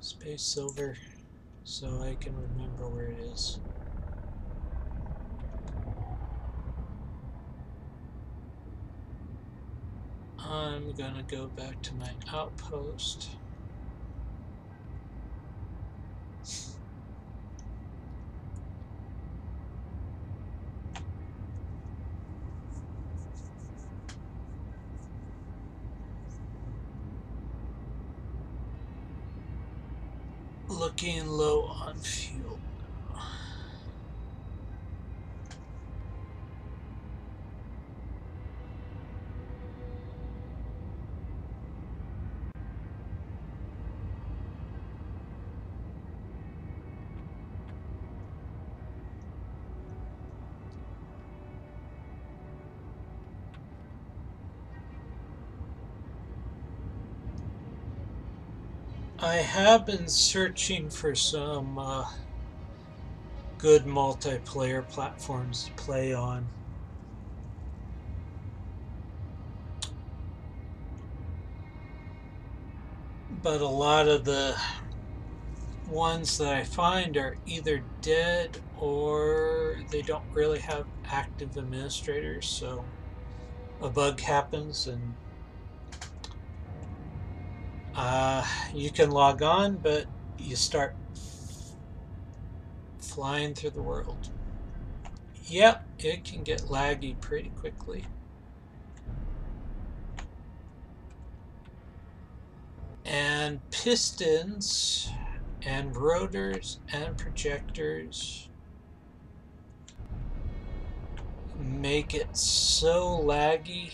space silver so I can remember where it is. I'm gonna go back to my outpost. Have been searching for some uh, good multiplayer platforms to play on. But a lot of the ones that I find are either dead or they don't really have active administrators, so a bug happens and uh, you can log on, but you start flying through the world. Yep, it can get laggy pretty quickly. And pistons and rotors and projectors make it so laggy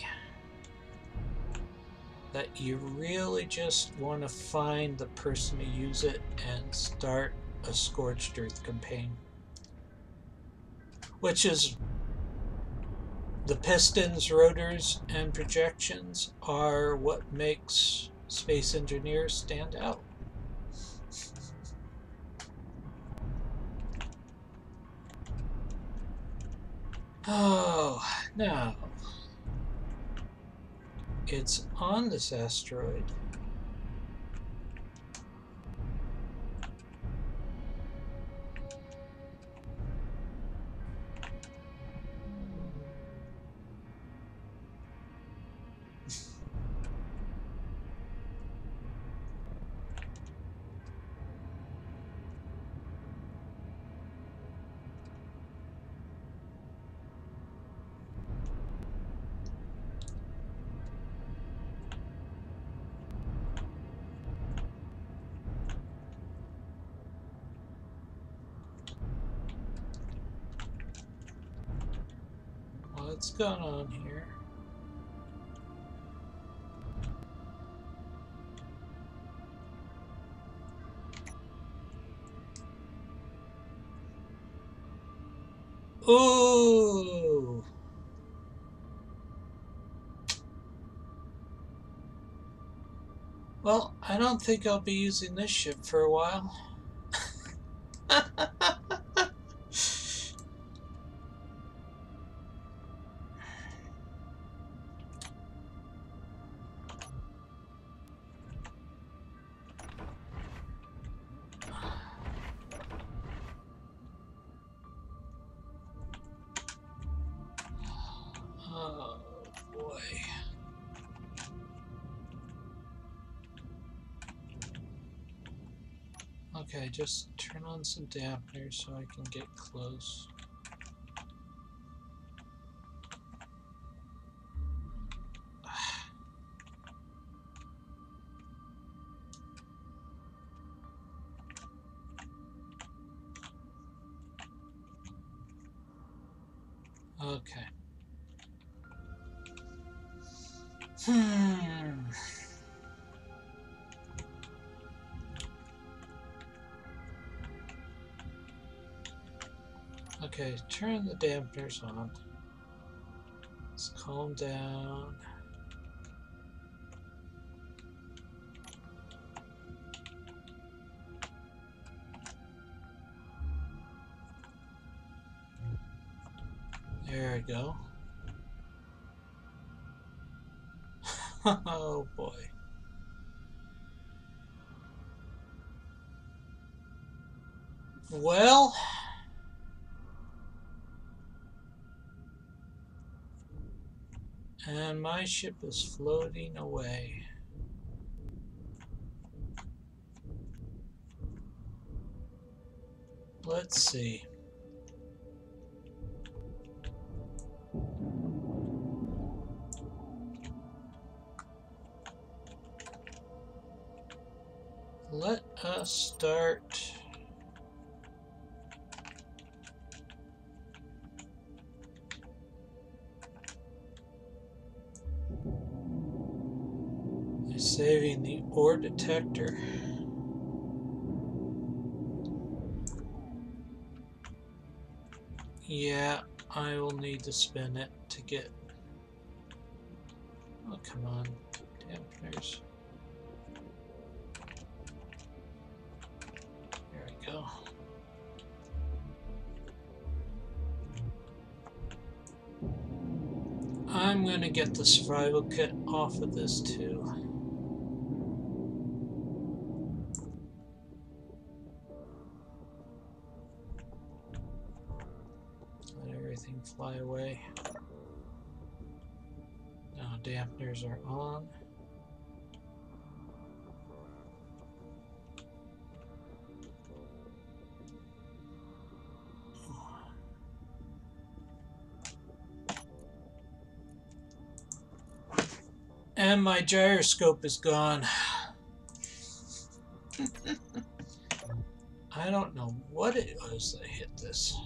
that you really just want to find the person to use it and start a scorched earth campaign. Which is the pistons, rotors, and projections are what makes space engineers stand out. Oh, now it's on this asteroid. What's going on here? Ooh. Well, I don't think I'll be using this ship for a while. Just turn on some dampeners so I can get close. Turn the dampeners on. Let's calm down. There we go. My ship is floating away. Let's see. Let us start. Detector. Yeah, I will need to spin it to get. Oh, come on. Dampeners. There we go. I'm gonna get the survival kit off of this too. Are on. And my gyroscope is gone. I don't know what it was that hit this.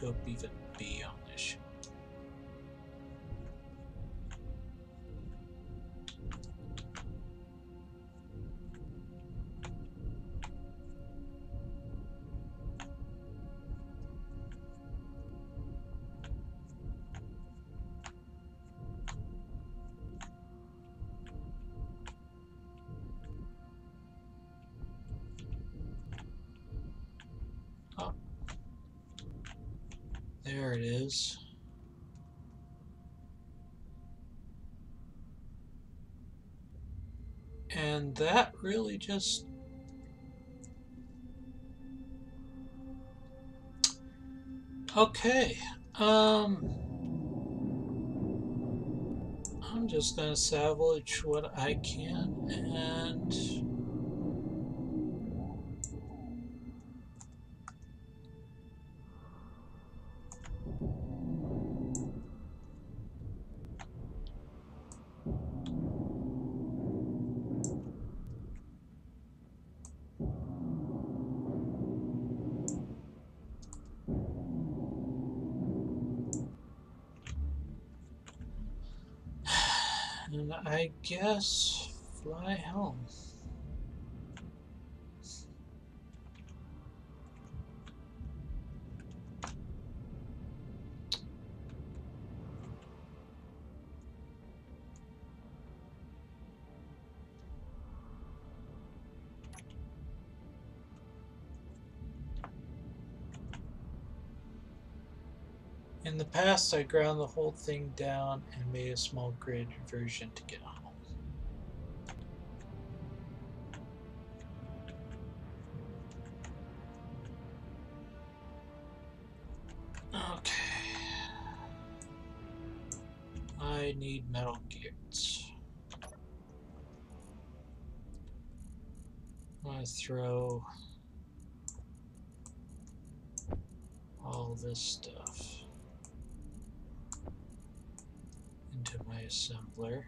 Gyroscope even be that really just Okay. Um I'm just gonna salvage what I can and And the past, I ground the whole thing down and made a small grid version to get home. Okay. I need metal gears. I'm gonna throw all this stuff into my assembler.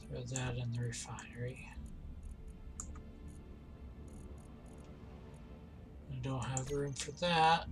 Throw that in the refinery. I don't have room for that.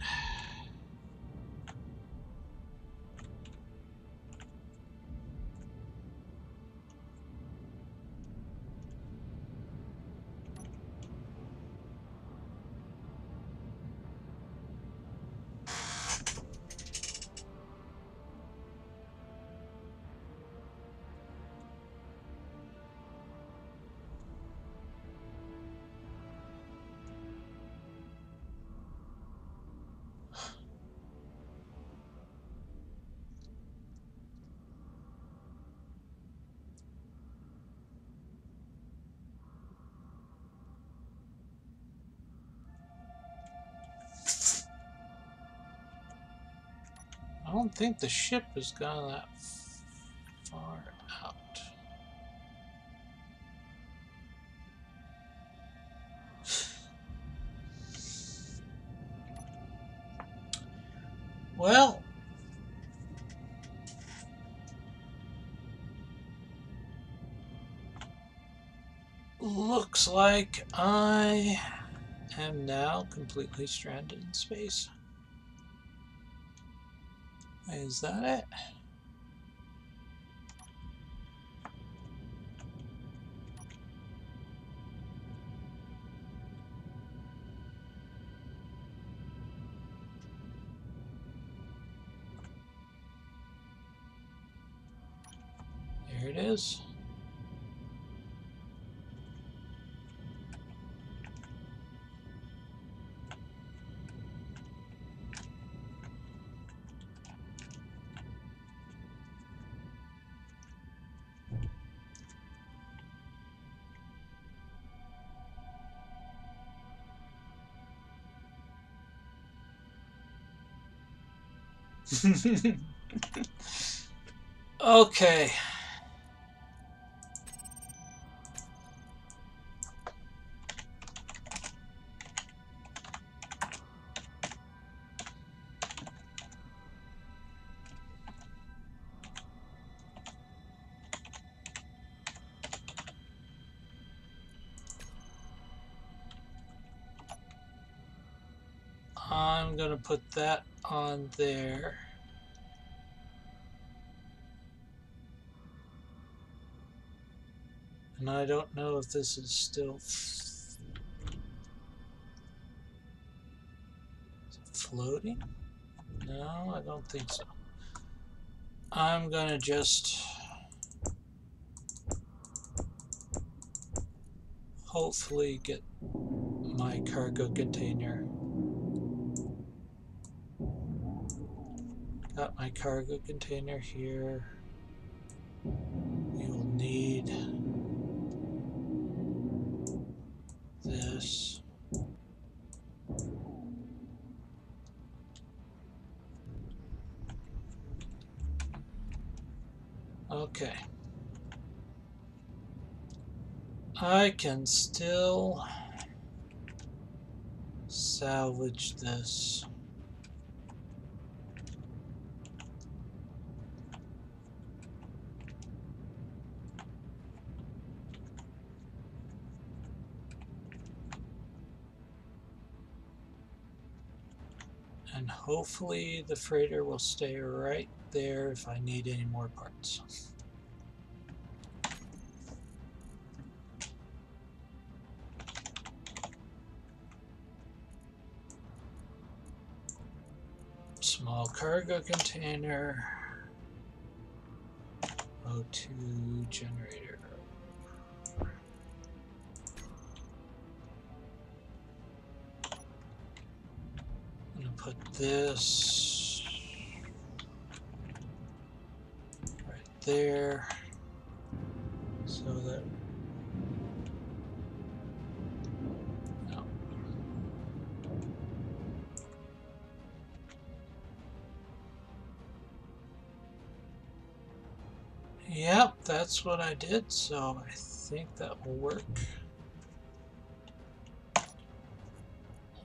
Don't think the ship has gone that far out. Well, looks like I am now completely stranded in space. Is that it? Okay. I'm gonna put that on there. I don't know if this is still floating. No, I don't think so. I'm gonna just hopefully get my cargo container. Got my cargo container here. Will need this. Okay. I can still salvage this. And hopefully the freighter will stay right there if I need any more parts. Cargo container. O2 generator. I'm gonna put this right there that's what I did, so I think that will work.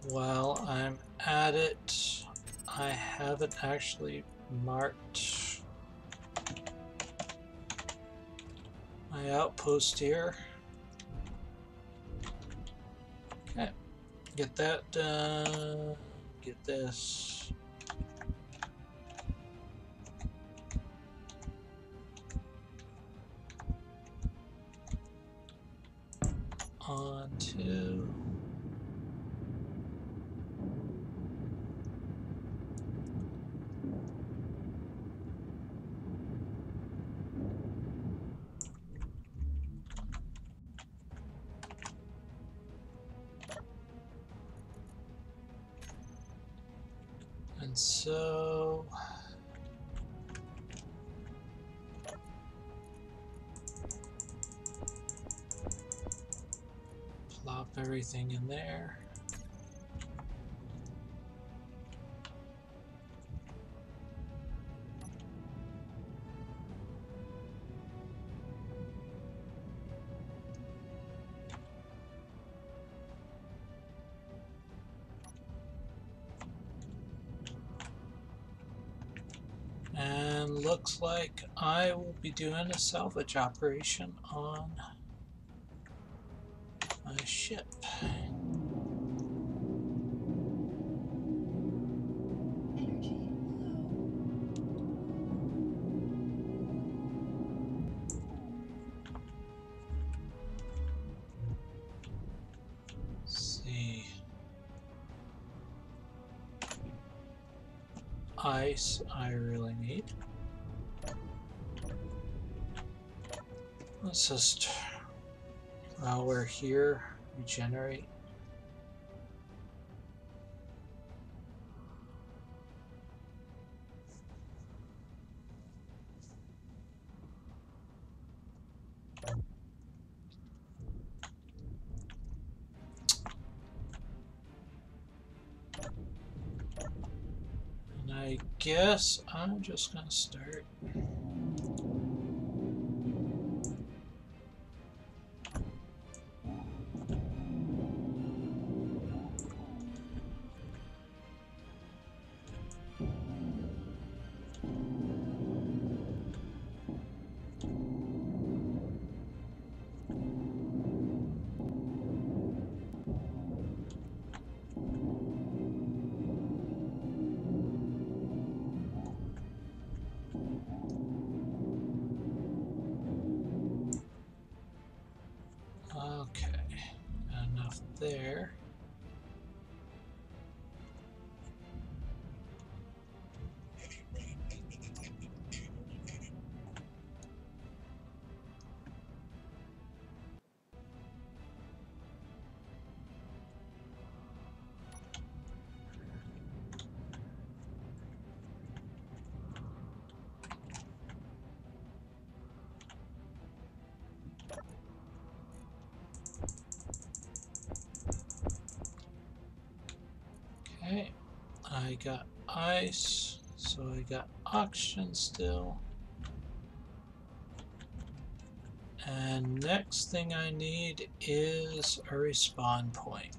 While I'm at it, I haven't actually marked my outpost here. Okay, get that done, get this. Looks like I will be doing a salvage operation on my ship. Energy low. Let's see. Ice I really need. Let's just, while we're here, regenerate. And I guess I'm just gonna start. So I got oxygen still. And next thing I need is a respawn point.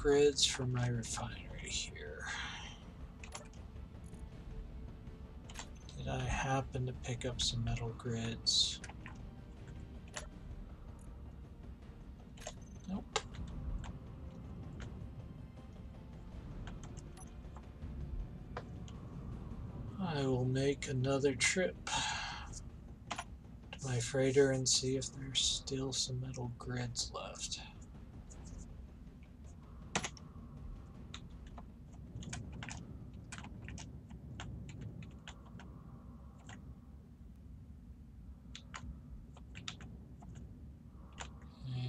Grids for my refinery here. Did I happen to pick up some metal grids? Nope. I will make another trip to my freighter and see if there's still some metal grids left.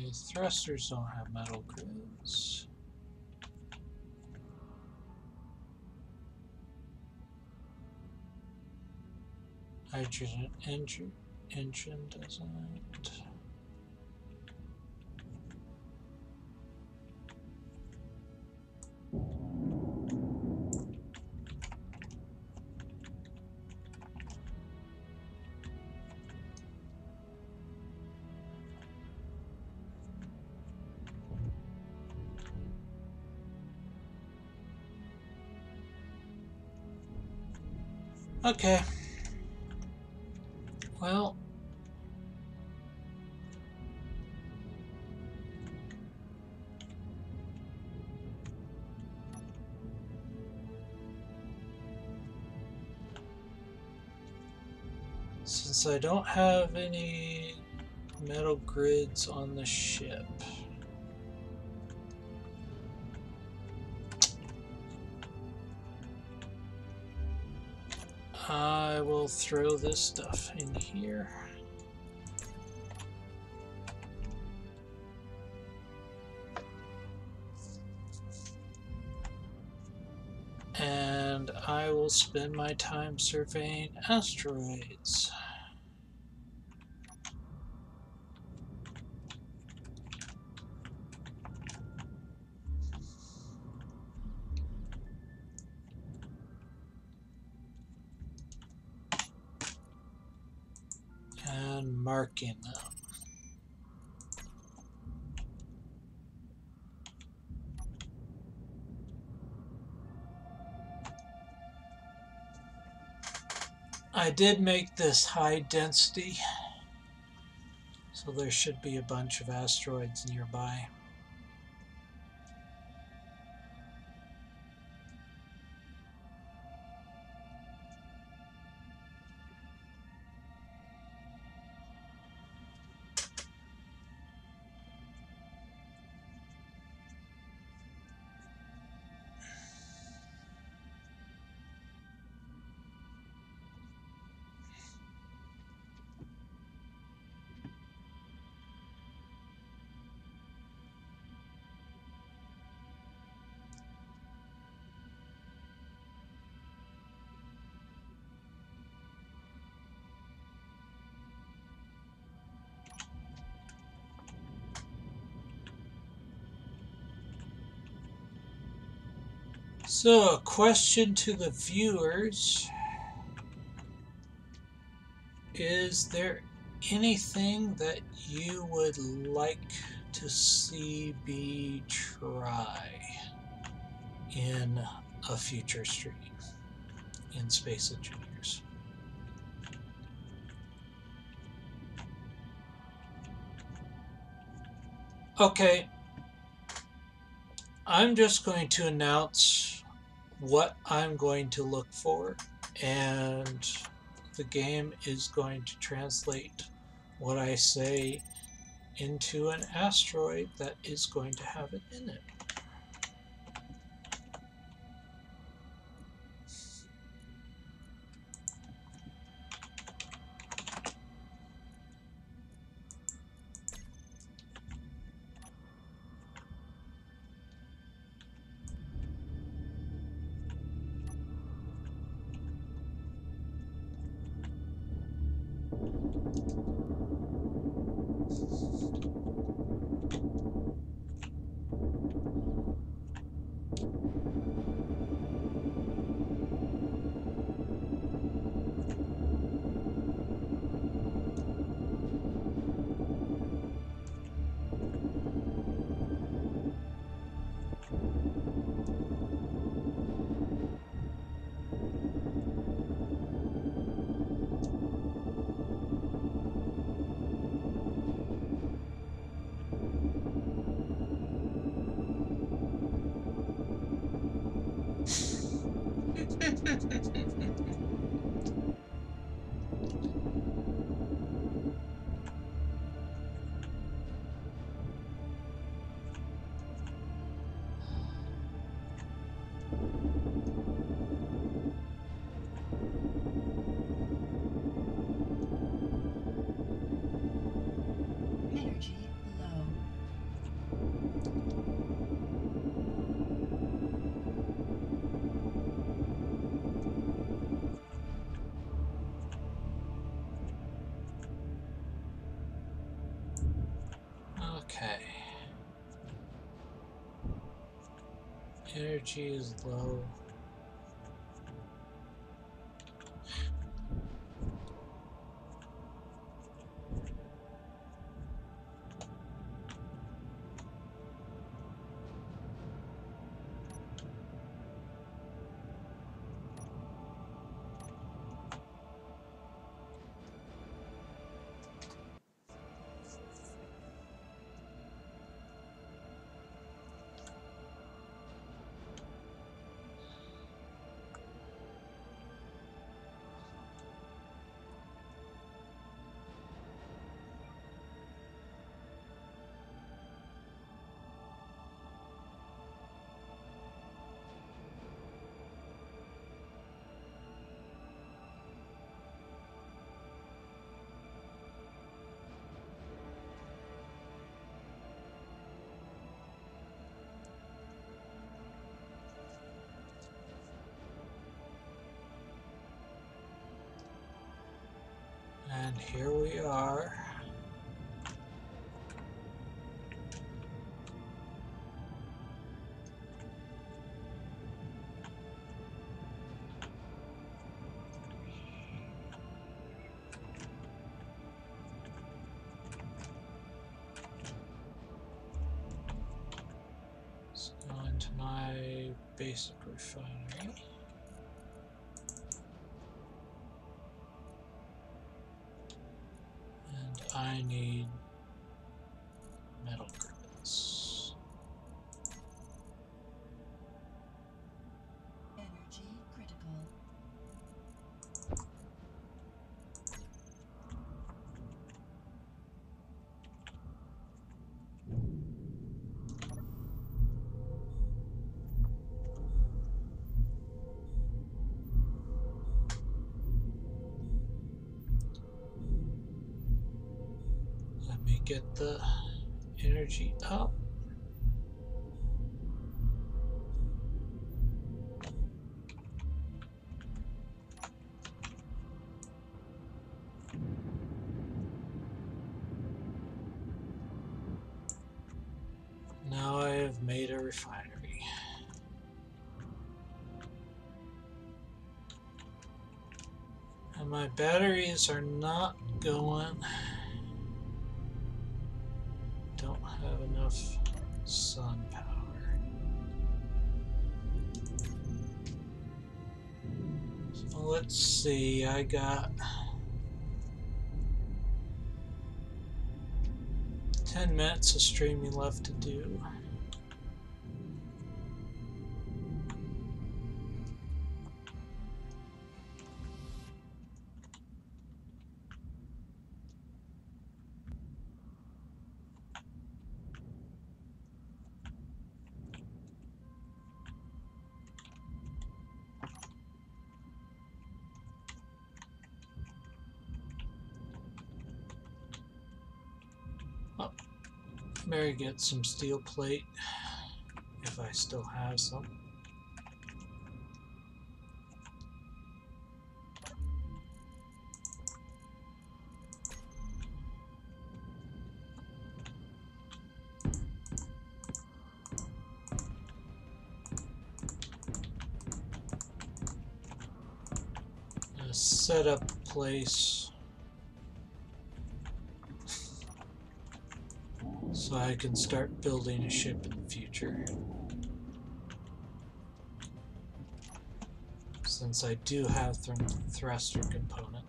Okay, thrusters don't have metal grids. Hydrogen engine engine doesn't. Okay. Well, since I don't have any metal grids on the ship, will throw this stuff in here. And I will spend my time surveying asteroids. Did make this high density, so there should be a bunch of asteroids nearby. So, a question to the viewers Is there anything that you would like to see me try in a future stream in Space Engineers? Okay, I'm just going to announce what I'm going to look for, and the game is going to translate what I say into an asteroid that is going to have it in it. Energy And here we are. Go into my basic refinery. Get the energy up. Now I have made a refinery. And my batteries are not going. I got 10 minutes of streaming left to do. Get some steel plate if I still have some. A setup place I can start building a ship in the future. Since I do have thr thruster components.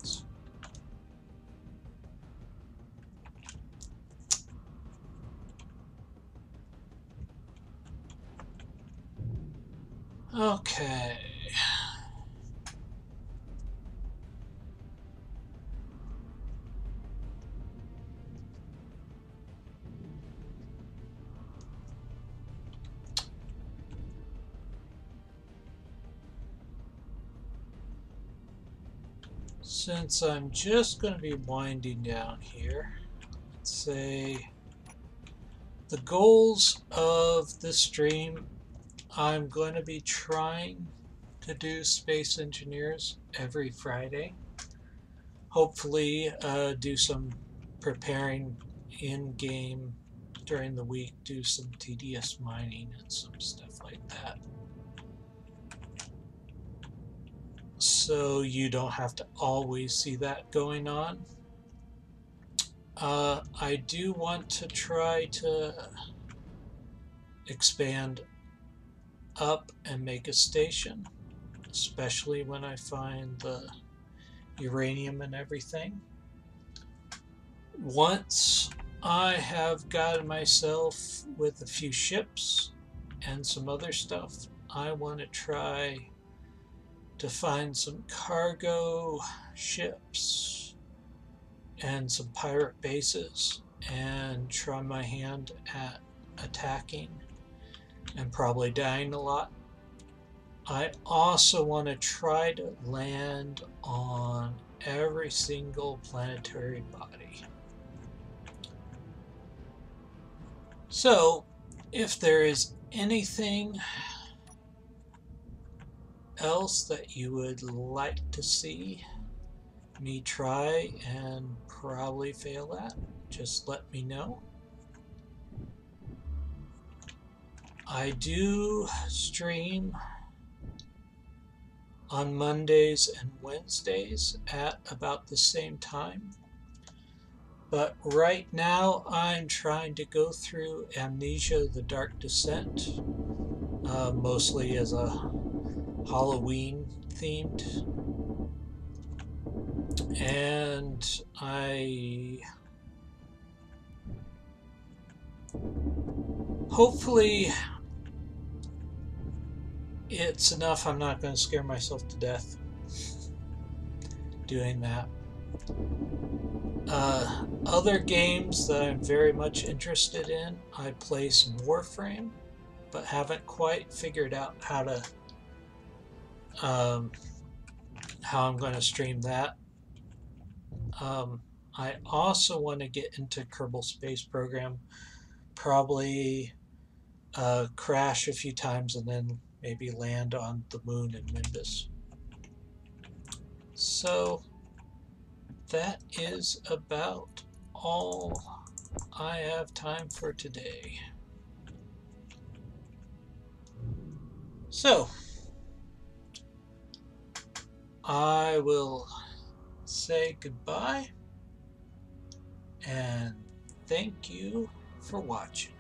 Since I'm just going to be winding down here, let's say the goals of this stream, I'm going to be trying to do Space Engineers every Friday. Hopefully, uh, do some preparing in-game during the week do some tedious mining and some stuff like that. So you don't have to always see that going on. Uh, I do want to try to expand up and make a station, especially when I find the uranium and everything. Once I have gotten myself with a few ships and some other stuff, I want to try to find some cargo ships and some pirate bases and try my hand at attacking and probably dying a lot. I also want to try to land on every single planetary body. So, if there is anything else that you would like to see me try and probably fail at, just let me know. I do stream on Mondays and Wednesdays at about the same time. But right now I'm trying to go through Amnesia The Dark Descent, uh, mostly as a Halloween themed. And I hopefully it's enough I'm not going to scare myself to death doing that. Uh, other games that I'm very much interested in, I play some Warframe, but haven't quite figured out how to um, how I'm going to stream that. Um, I also want to get into Kerbal Space Program, probably uh, crash a few times and then maybe land on the moon in Minmus. So that is about all I have time for today. So, I will say goodbye and thank you for watching.